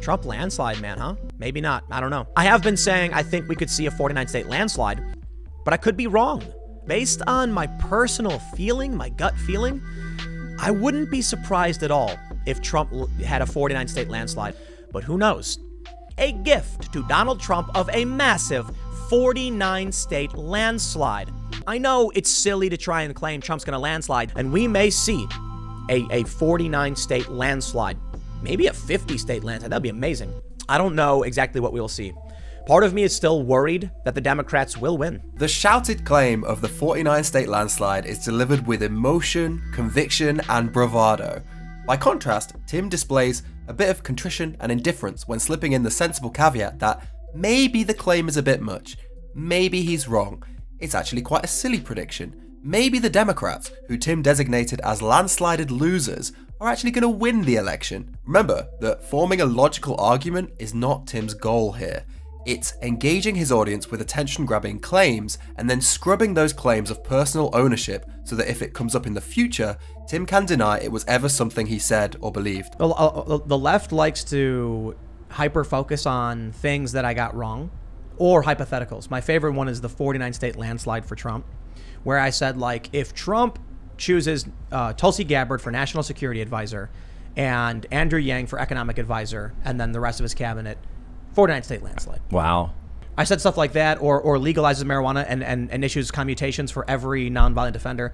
Trump landslide, man, huh? Maybe not. I don't know. I have been saying I think we could see a 49 state landslide, but I could be wrong. Based on my personal feeling, my gut feeling, I wouldn't be surprised at all if Trump had a 49 state landslide. But who knows? A gift to Donald Trump of a massive 49 state landslide. I know it's silly to try and claim Trump's going to landslide, and we may see a, a 49 state landslide. Maybe a 50 state landslide. That'd be amazing. I don't know exactly what we'll see. Part of me is still worried that the Democrats will win. The shouted claim of the 49 state landslide is delivered with emotion, conviction, and bravado. By contrast, Tim displays a bit of contrition and indifference when slipping in the sensible caveat that maybe the claim is a bit much, maybe he's wrong, it's actually quite a silly prediction. Maybe the Democrats, who Tim designated as landslided losers, are actually going to win the election. Remember that forming a logical argument is not Tim's goal here. It's engaging his audience with attention grabbing claims and then scrubbing those claims of personal ownership so that if it comes up in the future, Tim can deny it was ever something he said or believed. The, uh, the left likes to hyper focus on things that I got wrong or hypotheticals. My favorite one is the 49 state landslide for Trump, where I said, like, if Trump chooses uh, Tulsi Gabbard for national security advisor and Andrew Yang for economic advisor, and then the rest of his cabinet, 49 state landslide. Wow. I said stuff like that, or, or legalizes marijuana and, and, and issues commutations for every nonviolent offender.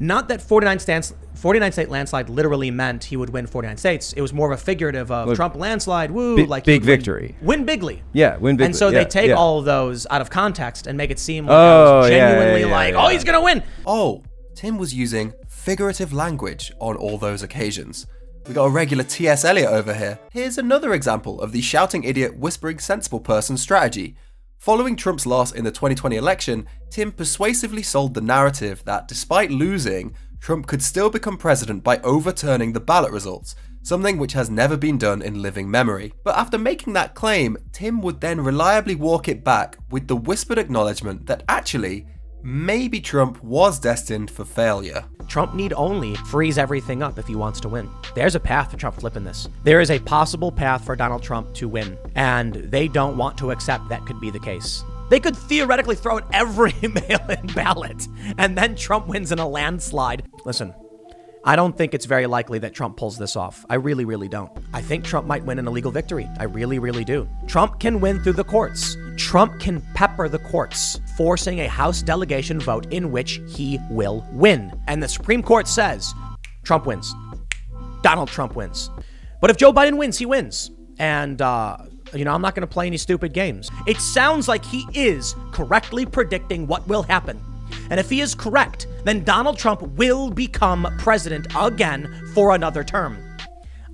Not that 49 stance 49 state landslide literally meant he would win 49 states. It was more of a figurative of Well, Trump landslide, woo, big- like big he'd win- victory. Win, bigly. Yeah, win bigly. And so yeah, they take yeah. all of those out of context and make it seem like Oh, I was yeah, yeah, genuinely yeah, like, yeah. oh, he's going to win. Oh, Tim was using figurative language on all those occasions. We got a regular T.S. Eliot over here. Here's another example of the shouting idiot, whispering sensible person strategy. Following Trump's loss in the 2020 election, Tim persuasively sold the narrative that despite losing, Trump could still become president by overturning the ballot results, something which has never been done in living memory. But after making that claim, Tim would then reliably walk it back with the whispered acknowledgement that actually, maybe Trump was destined for failure. Trump need only freeze everything up if he wants to win. There's a path for Trump flipping this. There is a possible path for Donald Trump to win, and they don't want to accept that could be the case. They could theoretically throw out every mail in ballot, and then Trump wins in a landslide. Listen, I don't think it's very likely that Trump pulls this off. I really, really don't. I think Trump might win an illegal victory. I really, really do. Trump can win through the courts. Trump can pepper the courts, forcing a House delegation vote in which he will win. And the Supreme Court says Trump wins. Donald Trump wins. But if Joe Biden wins, he wins. And, uh, you know, I'm not going to play any stupid games. It sounds like he is correctly predicting what will happen. And if he is correct, then Donald Trump will become president again for another term.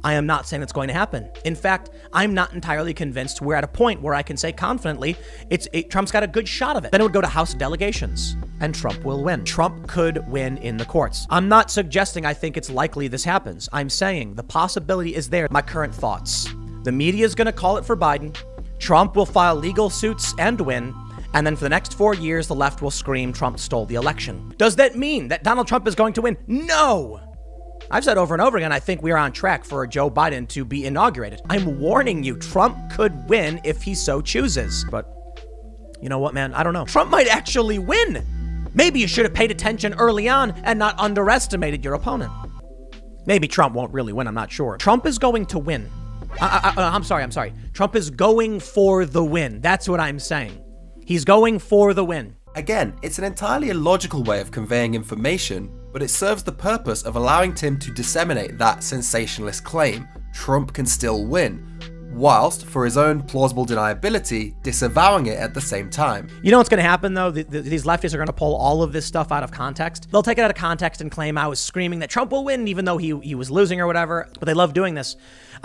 I am not saying it's going to happen. In fact, I'm not entirely convinced we're at a point where I can say confidently it's it, Trump's got a good shot of it. Then it would go to House delegations and Trump will win. Trump could win in the courts. I'm not suggesting I think it's likely this happens. I'm saying the possibility is there. My current thoughts. The media is going to call it for Biden. Trump will file legal suits and win. And then for the next four years, the left will scream Trump stole the election. Does that mean that Donald Trump is going to win? No! I've said over and over again, I think we are on track for Joe Biden to be inaugurated. I'm warning you, Trump could win if he so chooses. But you know what, man? I don't know. Trump might actually win. Maybe you should have paid attention early on and not underestimated your opponent. Maybe Trump won't really win, I'm not sure. Trump is going to win. I, I'm sorry, I'm sorry. Trump is going for the win. That's what I'm saying. He's going for the win. Again, it's an entirely illogical way of conveying information, but it serves the purpose of allowing Tim to disseminate that sensationalist claim Trump can still win, whilst, for his own plausible deniability, disavowing it at the same time. You know what's going to happen though? The, the, these leftists are going to pull all of this stuff out of context. They'll take it out of context and claim I was screaming that Trump will win, even though he he was losing or whatever. But they love doing this.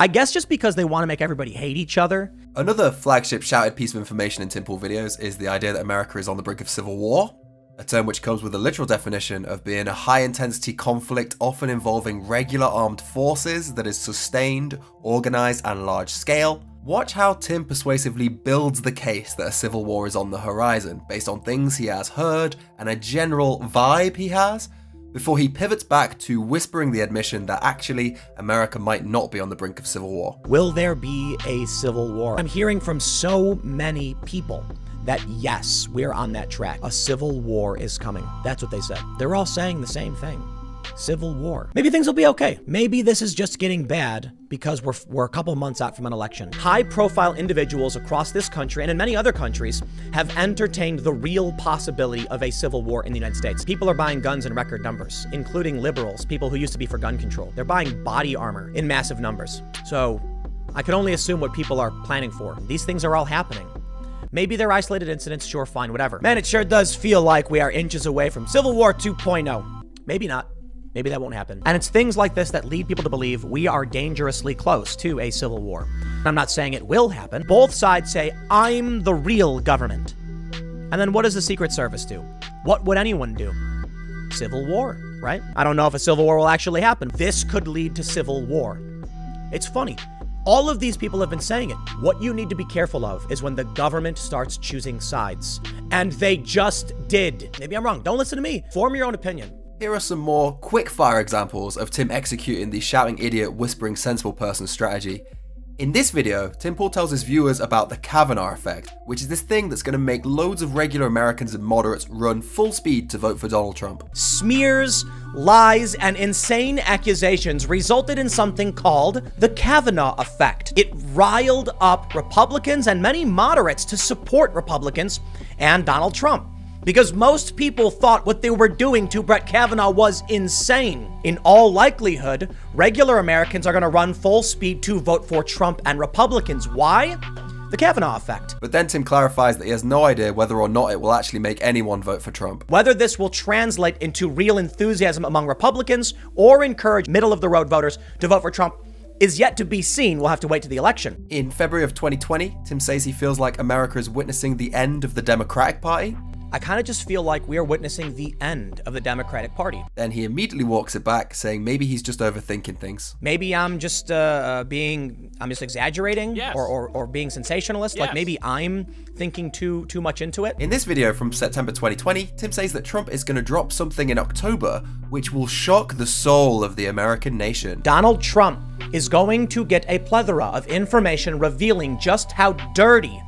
I guess just because they want to make everybody hate each other. Another flagship shouted piece of information in Tim Pool videos is the idea that America is on the brink of civil war, a term which comes with a literal definition of being a high intensity conflict often involving regular armed forces that is sustained, organized, and large scale. Watch how Tim persuasively builds the case that a civil war is on the horizon based on things he has heard and a general vibe he has, before he pivots back to whispering the admission that actually America might not be on the brink of civil war. Will there be a civil war? I'm hearing from so many people that yes, we're on that track. A civil war is coming. That's what they said. They're all saying the same thing. Civil war. Maybe things will be okay. Maybe this is just getting bad because we're, we're a couple months out from an election. High profile individuals across this country and in many other countries have entertained the real possibility of a civil war in the United States. People are buying guns in record numbers, including liberals, people who used to be for gun control. They're buying body armor in massive numbers. So I can only assume what people are planning for. These things are all happening. Maybe they're isolated incidents, sure, fine, whatever. Man, it sure does feel like we are inches away from Civil War 2.0. Maybe not. Maybe that won't happen. And it's things like this that lead people to believe we are dangerously close to a civil war. I'm not saying it will happen. Both sides say, I'm the real government. And then what does the Secret Service do? What would anyone do? Civil war, right? I don't know if a civil war will actually happen. This could lead to civil war. It's funny. All of these people have been saying it. What you need to be careful of is when the government starts choosing sides. And they just did. Maybe I'm wrong. Don't listen to me. Form your own opinion. Here are some more quick-fire examples of Tim executing the shouting idiot, whispering sensible person strategy. In this video, Tim Pool tells his viewers about the Kavanaugh effect, which is this thing that's going to make loads of regular Americans and moderates run full speed to vote for Donald Trump. Smears, lies, and insane accusations resulted in something called the Kavanaugh effect. It riled up Republicans and many moderates to support Republicans and Donald Trump because most people thought what they were doing to Brett Kavanaugh was insane. In all likelihood, regular Americans are going to run full speed to vote for Trump and Republicans. Why? The Kavanaugh effect. But then Tim clarifies that he has no idea whether or not it will actually make anyone vote for Trump. Whether this will translate into real enthusiasm among Republicans or encourage middle of the road voters to vote for Trump is yet to be seen. We'll have to wait to the election. In February of 2020, Tim says he feels like America is witnessing the end of the Democratic Party. I kind of just feel like we are witnessing the end of the Democratic Party. Then he immediately walks it back, saying maybe he's just overthinking things. Maybe I'm just uh, uh, being, I'm just exaggerating Yes. or, or, or being sensationalist. Like maybe I'm thinking too too much into it. In this video from September 2020, Tim says that Trump is going to drop something in October which will shock the soul of the American nation. Donald Trump is going to get a plethora of information revealing just how dirty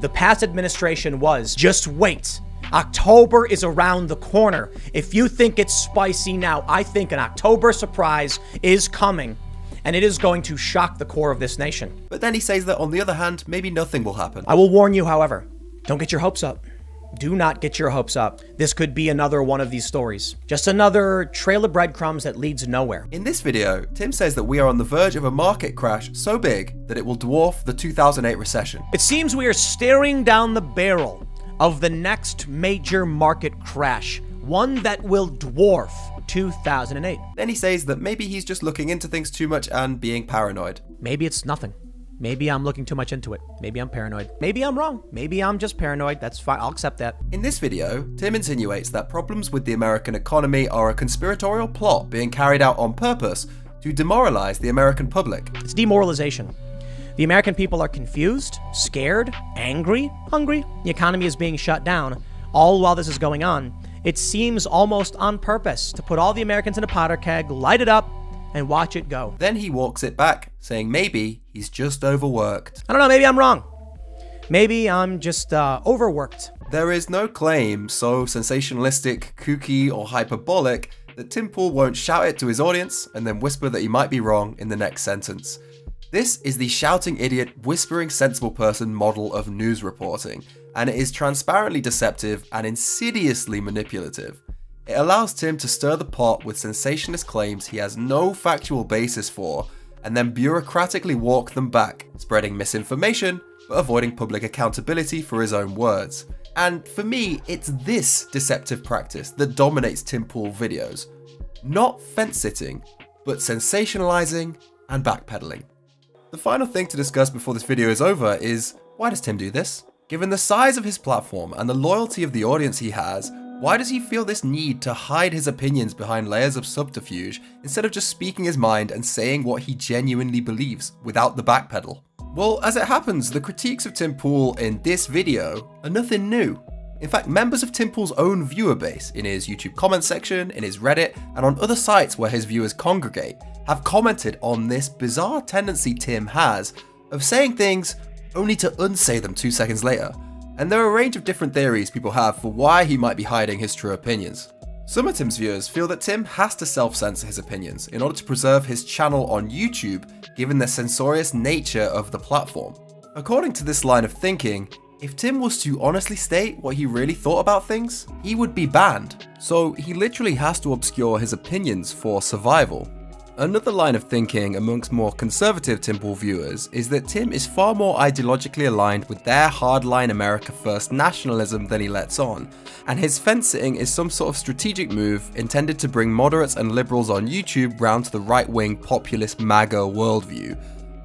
the past administration was. Just wait. October is around the corner. If you think it's spicy now, I think an October surprise is coming, and it is going to shock the core of this nation. But then he says that on the other hand, maybe nothing will happen. I will warn you, however, don't get your hopes up. Do not get your hopes up. This could be another one of these stories. Just another trail of breadcrumbs that leads nowhere. In this video, Tim says that we are on the verge of a market crash so big that it will dwarf the 2008 recession. It seems we are staring down the barrel of the next major market crash, one that will dwarf 2008. Then he says that maybe he's just looking into things too much and being paranoid. Maybe it's nothing. Maybe I'm looking too much into it. Maybe I'm paranoid. Maybe I'm wrong. Maybe I'm just paranoid. That's fine. I'll accept that. In this video, Tim insinuates that problems with the American economy are a conspiratorial plot being carried out on purpose to demoralize the American public. It's demoralization. The American people are confused, scared, angry, hungry. The economy is being shut down. All while this is going on, it seems almost on purpose to put all the Americans in a powder keg, light it up, and watch it go. Then he walks it back, saying maybe he's just overworked. I don't know, maybe I'm wrong. Maybe I'm just uh, overworked. There is no claim so sensationalistic, kooky, or hyperbolic that Tim Pool won't shout it to his audience and then whisper that he might be wrong in the next sentence. This is the shouting idiot, whispering sensible person model of news reporting, and it is transparently deceptive and insidiously manipulative. It allows Tim to stir the pot with sensationalist claims he has no factual basis for, and then bureaucratically walk them back, spreading misinformation, but avoiding public accountability for his own words. And for me, it's this deceptive practice that dominates Tim Pool videos. Not fence sitting, but sensationalizing and backpedaling. The final thing to discuss before this video is over is why does Tim do this? Given the size of his platform and the loyalty of the audience he has, why does he feel this need to hide his opinions behind layers of subterfuge instead of just speaking his mind and saying what he genuinely believes without the backpedal? Well, as it happens, the critiques of Tim Pool in this video are nothing new. In fact, members of Tim Pool's own viewer base, in his YouTube comment section, in his Reddit, and on other sites where his viewers congregate, have commented on this bizarre tendency Tim has of saying things only to unsay them two seconds later. And there are a range of different theories people have for why he might be hiding his true opinions. Some of Tim's viewers feel that Tim has to self-censor his opinions in order to preserve his channel on YouTube given the censorious nature of the platform. According to this line of thinking, if Tim was to honestly state what he really thought about things, he would be banned. So he literally has to obscure his opinions for survival. Another line of thinking amongst more conservative Tim Pool viewers is that Tim is far more ideologically aligned with their hardline America First nationalism than he lets on, and his fence sitting is some sort of strategic move intended to bring moderates and liberals on YouTube round to the right wing populist MAGA worldview.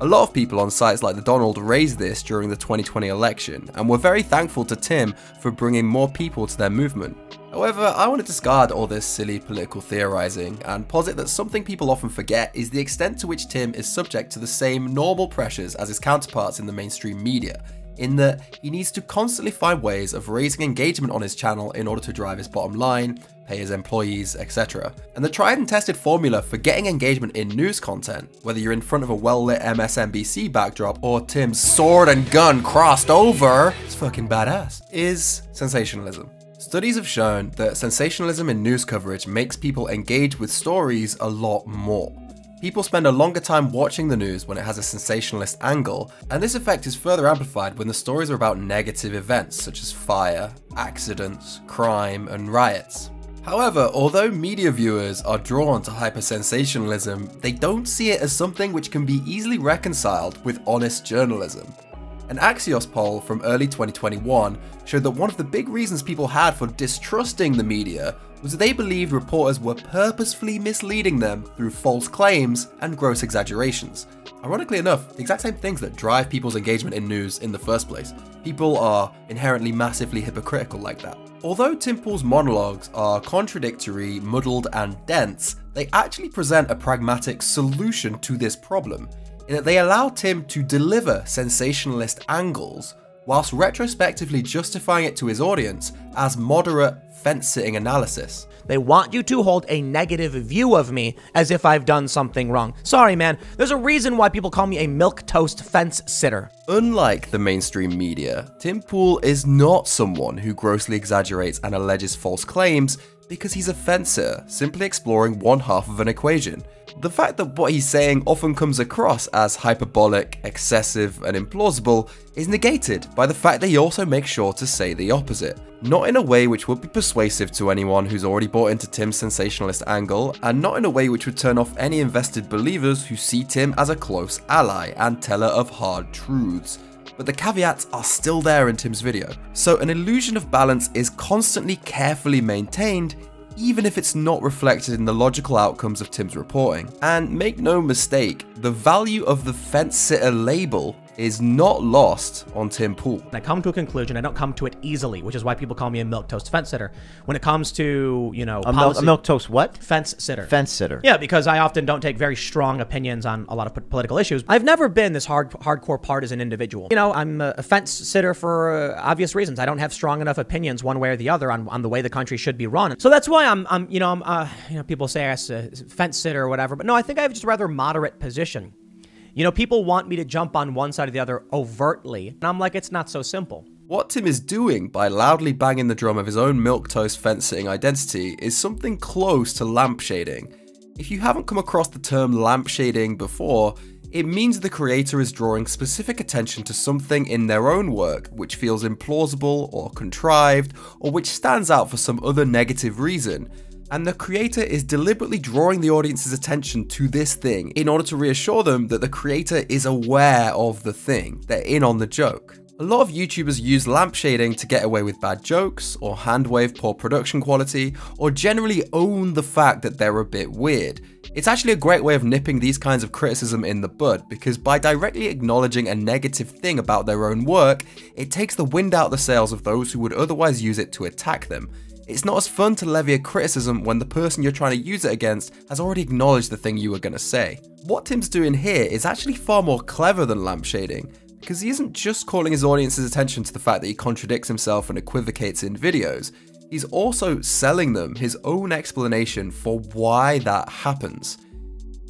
A lot of people on sites like the Donald raised this during the 2020 election, and were very thankful to Tim for bringing more people to their movement. However, I want to discard all this silly political theorizing and posit that something people often forget is the extent to which Tim is subject to the same normal pressures as his counterparts in the mainstream media, in that he needs to constantly find ways of raising engagement on his channel in order to drive his bottom line, pay his employees, etc. And the tried and tested formula for getting engagement in news content, whether you're in front of a well lit MSNBC backdrop or Tim's sword and gun crossed over, it's fucking badass, is sensationalism. Studies have shown that sensationalism in news coverage makes people engage with stories a lot more. People spend a longer time watching the news when it has a sensationalist angle, and this effect is further amplified when the stories are about negative events such as fire, accidents, crime, and riots. However, although media viewers are drawn to hypersensationalism, they don't see it as something which can be easily reconciled with honest journalism. An Axios poll from early 2021 showed that one of the big reasons people had for distrusting the media was that they believed reporters were purposefully misleading them through false claims and gross exaggerations. Ironically enough, the exact same things that drive people's engagement in news in the first place. People are inherently massively hypocritical like that. Although Tim Pool's monologues are contradictory, muddled, and dense, they actually present a pragmatic solution to this problem in that they allow Tim to deliver sensationalist angles whilst retrospectively justifying it to his audience as moderate fence sitting analysis. They want you to hold a negative view of me as if I've done something wrong. Sorry, man. There's a reason why people call me a milquetoast fence sitter. Unlike the mainstream media, Tim Pool is not someone who grossly exaggerates and alleges false claims because he's a fencer, simply exploring one half of an equation. The fact that what he's saying often comes across as hyperbolic, excessive, and implausible is negated by the fact that he also makes sure to say the opposite. Not in a way which would be persuasive to anyone who's already bought into Tim's sensationalist angle, and not in a way which would turn off any invested believers who see Tim as a close ally and teller of hard truths but the caveats are still there in Tim's video. So an illusion of balance is constantly carefully maintained even if it's not reflected in the logical outcomes of Tim's reporting. And make no mistake, the value of the fence sitter label is not lost on Tim Pool. I come to a conclusion. I don't come to it easily, which is why people call me a milquetoast fence sitter. When it comes to you know A milk, a milquetoast what? fence sitter. Fence sitter. Yeah, because I often don't take very strong opinions on a lot of po- political issues. I've never been this hard, hardcore partisan individual. You know, I'm a, a fence sitter for uh, obvious reasons. I don't have strong enough opinions one way or the other on, on the way the country should be run. So that's why I'm, I'm you know, I'm, uh, you know, people say I'm a fence sitter or whatever, but no, I think I have just a rather moderate position. You know, people want me to jump on one side or the other overtly, and I'm like, it's not so simple. What Tim is doing by loudly banging the drum of his own milquetoast fence sitting identity is something close to lampshading. If you haven't come across the term lampshading before, it means the creator is drawing specific attention to something in their own work which feels implausible or contrived or which stands out for some other negative reason. And the creator is deliberately drawing the audience's attention to this thing in order to reassure them that the creator is aware of the thing, they're in on the joke. A lot of YouTubers use lampshading to get away with bad jokes, or handwave poor production quality, or generally own the fact that they're a bit weird. It's actually a great way of nipping these kinds of criticism in the bud, because by directly acknowledging a negative thing about their own work, it takes the wind out the sails of those who would otherwise use it to attack them. It's not as fun to levy a criticism when the person you're trying to use it against has already acknowledged the thing you were going to say. What Tim's doing here is actually far more clever than lampshading, because he isn't just calling his audience's attention to the fact that he contradicts himself and equivocates in videos, he's also selling them his own explanation for why that happens.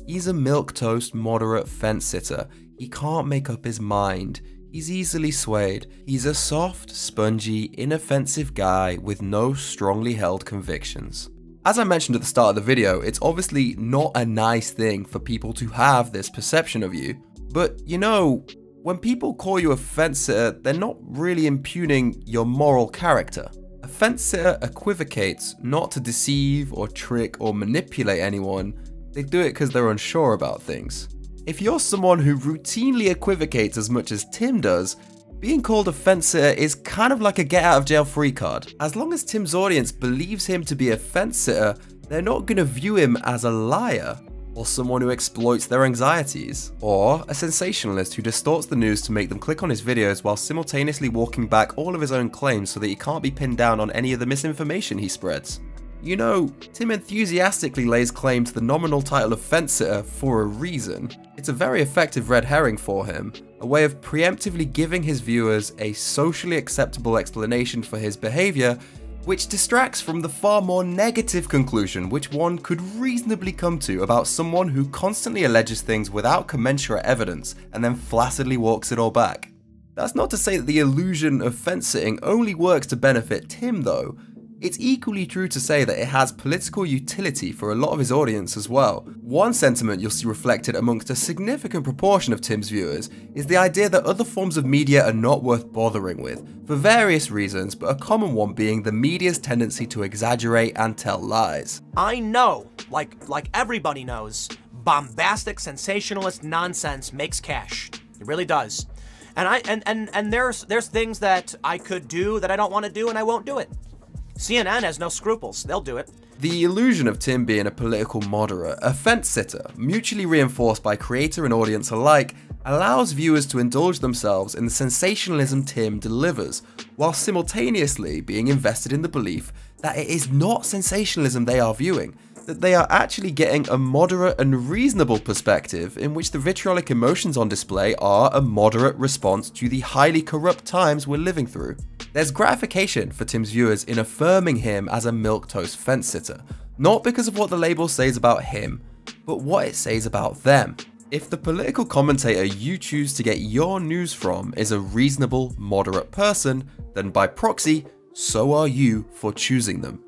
He's a milquetoast moderate fence sitter. He can't make up his mind. He's easily swayed. He's a soft, spongy, inoffensive guy with no strongly held convictions. As I mentioned at the start of the video, it's obviously not a nice thing for people to have this perception of you. But you know, when people call you a fence sitter, they're not really impugning your moral character. A fence sitter equivocates not to deceive or trick or manipulate anyone, they do it because they're unsure about things. If you're someone who routinely equivocates as much as Tim does, being called a fencer is kind of like a get out of jail free card. As long as Tim's audience believes him to be a fencer, they're not going to view him as a liar, or someone who exploits their anxieties, or a sensationalist who distorts the news to make them click on his videos while simultaneously walking back all of his own claims so that he can't be pinned down on any of the misinformation he spreads. You know, Tim enthusiastically lays claim to the nominal title of fence sitter for a reason. It's a very effective red herring for him, a way of preemptively giving his viewers a socially acceptable explanation for his behaviour, which distracts from the far more negative conclusion which one could reasonably come to about someone who constantly alleges things without commensurate evidence and then flaccidly walks it all back. That's not to say that the illusion of fence sitting only works to benefit Tim though, it's equally true to say that it has political utility for a lot of his audience as well. One sentiment you'll see reflected amongst a significant proportion of Tim's viewers is the idea that other forms of media are not worth bothering with, for various reasons, but a common one being the media's tendency to exaggerate and tell lies. I know, like like everybody knows, bombastic sensationalist nonsense makes cash. It really does. And I and and and there's there's things that I could do that I don't want to do and I won't do it. CNN has no scruples. They'll do it. The illusion of Tim being a political moderate, a fence sitter, mutually reinforced by creator and audience alike, allows viewers to indulge themselves in the sensationalism Tim delivers, while simultaneously being invested in the belief that it is not sensationalism they are viewing, that they are actually getting a moderate and reasonable perspective in which the vitriolic emotions on display are a moderate response to the highly corrupt times we're living through. There's gratification for Tim's viewers in affirming him as a milquetoast fence sitter, not because of what the label says about him, but what it says about them. If the political commentator you choose to get your news from is a reasonable, moderate person, then by proxy, so are you for choosing them.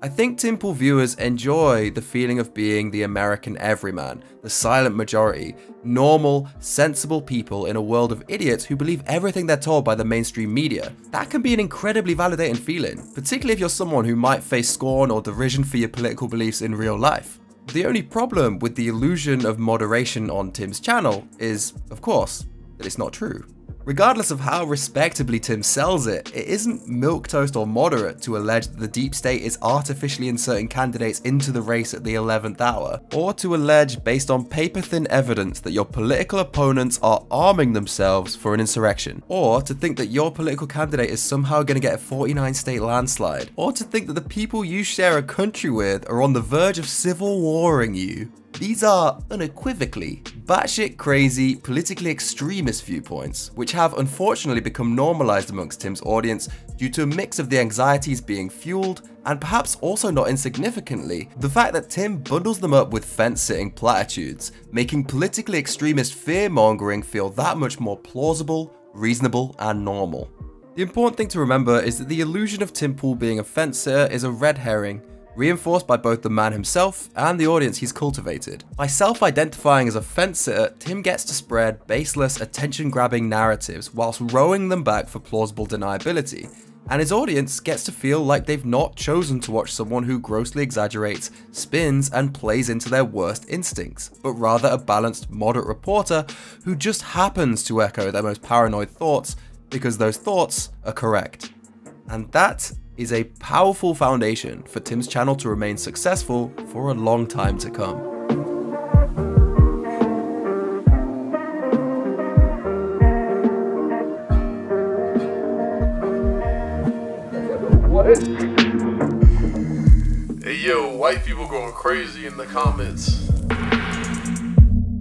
I think Pool viewers enjoy the feeling of being the American everyman, the silent majority, normal, sensible people in a world of idiots who believe everything they're told by the mainstream media. That can be an incredibly validating feeling, particularly if you're someone who might face scorn or derision for your political beliefs in real life. The only problem with the illusion of moderation on Tim's channel is, of course, that it's not true. Regardless of how respectably Tim sells it, it isn't milquetoast or moderate to allege that the deep state is artificially inserting candidates into the race at the 11th hour, or to allege based on paper thin evidence that your political opponents are arming themselves for an insurrection, or to think that your political candidate is somehow going to get a 49 state landslide, or to think that the people you share a country with are on the verge of civil warring you. These are unequivocally batshit crazy, politically extremist viewpoints, which have unfortunately become normalized amongst Tim's audience due to a mix of the anxieties being fueled and perhaps also not insignificantly, the fact that Tim bundles them up with fence sitting platitudes, making politically extremist fear mongering feel that much more plausible, reasonable, and normal. The important thing to remember is that the illusion of Tim Pool being a fence sitter is a red herring reinforced by both the man himself and the audience he's cultivated. By self-identifying as a fence sitter, Tim gets to spread baseless, attention-grabbing narratives whilst rowing them back for plausible deniability, and his audience gets to feel like they've not chosen to watch someone who grossly exaggerates, spins, and plays into their worst instincts, but rather a balanced, moderate reporter who just happens to echo their most paranoid thoughts because those thoughts are correct. And that is a powerful foundation for Tim's channel to remain successful for a long time to come. Hey yo, white people going crazy in the comments.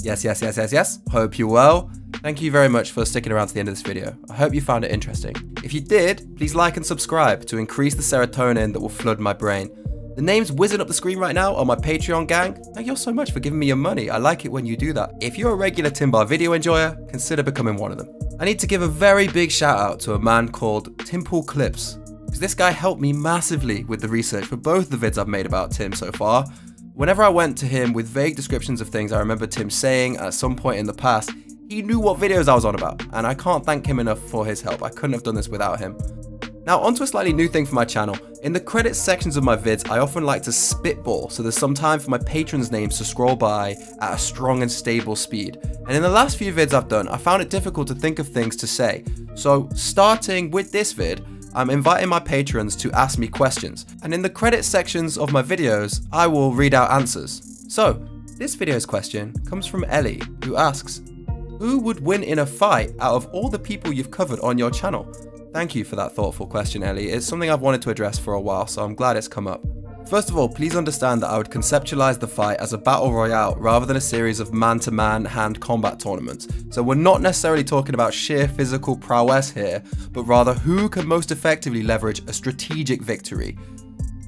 Yes, yes, yes, yes, yes. Hope you're well. Thank you very much for sticking around to the end of this video. I hope you found it interesting. If you did, please like and subscribe to increase the serotonin that will flood my brain. The names whizzing up the screen right now are my Patreon gang. Thank you all so much for giving me your money. I like it when you do that. If you're a regular Timbah video enjoyer, consider becoming one of them. I need to give a very big shout out to a man called Timpool Clips, because this guy helped me massively with the research for both the vids I've made about Tim so far. Whenever I went to him with vague descriptions of things I remember Tim saying at some point in the past, he knew what videos I was on about, and I can't thank him enough for his help. I couldn't have done this without him. Now onto a slightly new thing for my channel. In the credits sections of my vids, I often like to spitball, so there's some time for my patrons' names to scroll by at a strong and stable speed. And in the last few vids I've done, I found it difficult to think of things to say. So starting with this vid, I'm inviting my patrons to ask me questions. And in the credits sections of my videos, I will read out answers. So, this video's question comes from Ellie, who asks, who would win in a fight out of all the people you've covered on your channel? Thank you for that thoughtful question, Ellie. It's something I've wanted to address for a while, so I'm glad it's come up. First of all, please understand that I would conceptualize the fight as a battle royale rather than a series of man-to-man hand combat tournaments. So we're not necessarily talking about sheer physical prowess here, but rather who can most effectively leverage a strategic victory.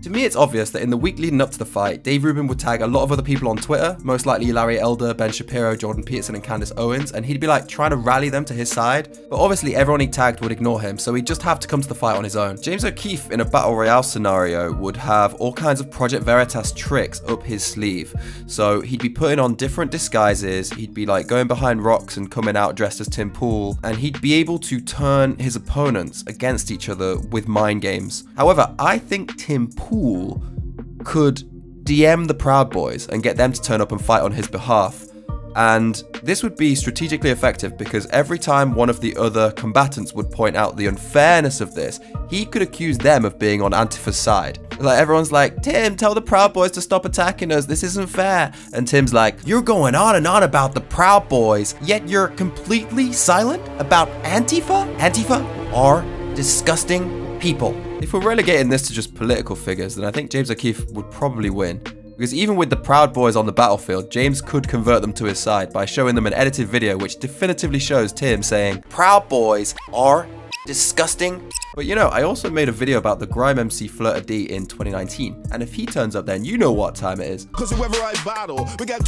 To me, it's obvious that in the week leading up to the fight, Dave Rubin would tag a lot of other people on Twitter, most likely Larry Elder, Ben Shapiro, Jordan Peterson, and Candace Owens, and he'd be like trying to rally them to his side. But obviously, everyone he tagged would ignore him, so he'd just have to come to the fight on his own. James O'Keefe in a battle royale scenario would have all kinds of Project Veritas tricks up his sleeve. So he'd be putting on different disguises, he'd be like going behind rocks and coming out dressed as Tim Pool, and he'd be able to turn his opponents against each other with mind games. However, I think Tim Pool could DM the Proud Boys and get them to turn up and fight on his behalf. And this would be strategically effective because every time one of the other combatants would point out the unfairness of this, he could accuse them of being on Antifa's side. Like everyone's like, Tim, tell the Proud Boys to stop attacking us. This isn't fair. And Tim's like, you're going on and on about the Proud Boys, yet you're completely silent about Antifa? Antifa are disgusting people. If we're relegating this to just political figures, then I think James O'Keefe would probably win. Because even with the Proud Boys on the battlefield, James could convert them to his side by showing them an edited video which definitively shows Tim saying, Proud Boys are disgusting. But you know, I also made a video about the Grime MC Flirta D in 2019, and if he turns up then you know what time it is. Cause whoever I battle, we got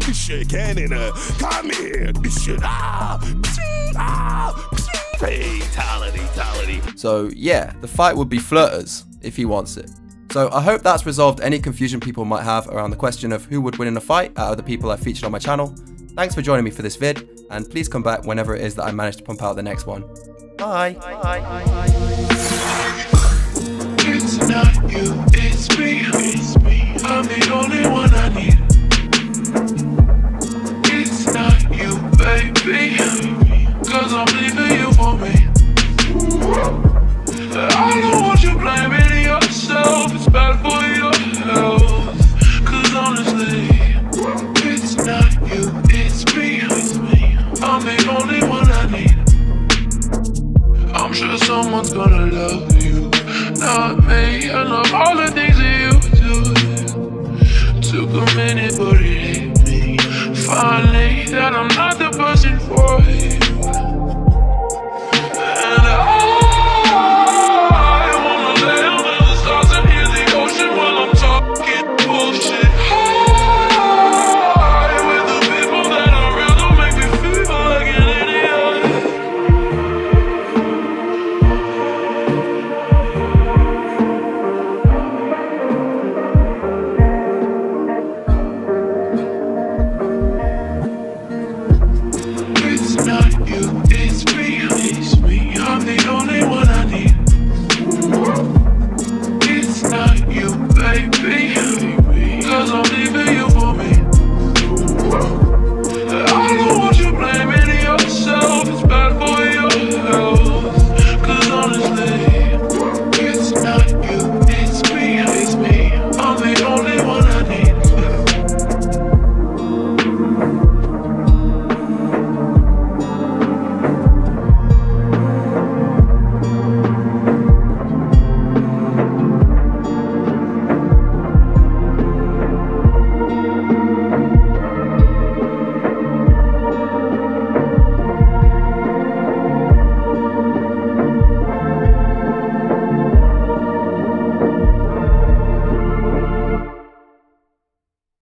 this shit Canada. Come here, this shit. Ah, ah, fatality, fatality. So yeah, the fight would be Flirters if he wants it. So I hope that's resolved any confusion people might have around the question of who would win in a fight out of the people I've featured on my channel. Thanks for joining me for this vid, and please come back whenever it is that I manage to pump out the next one. Bye. It's not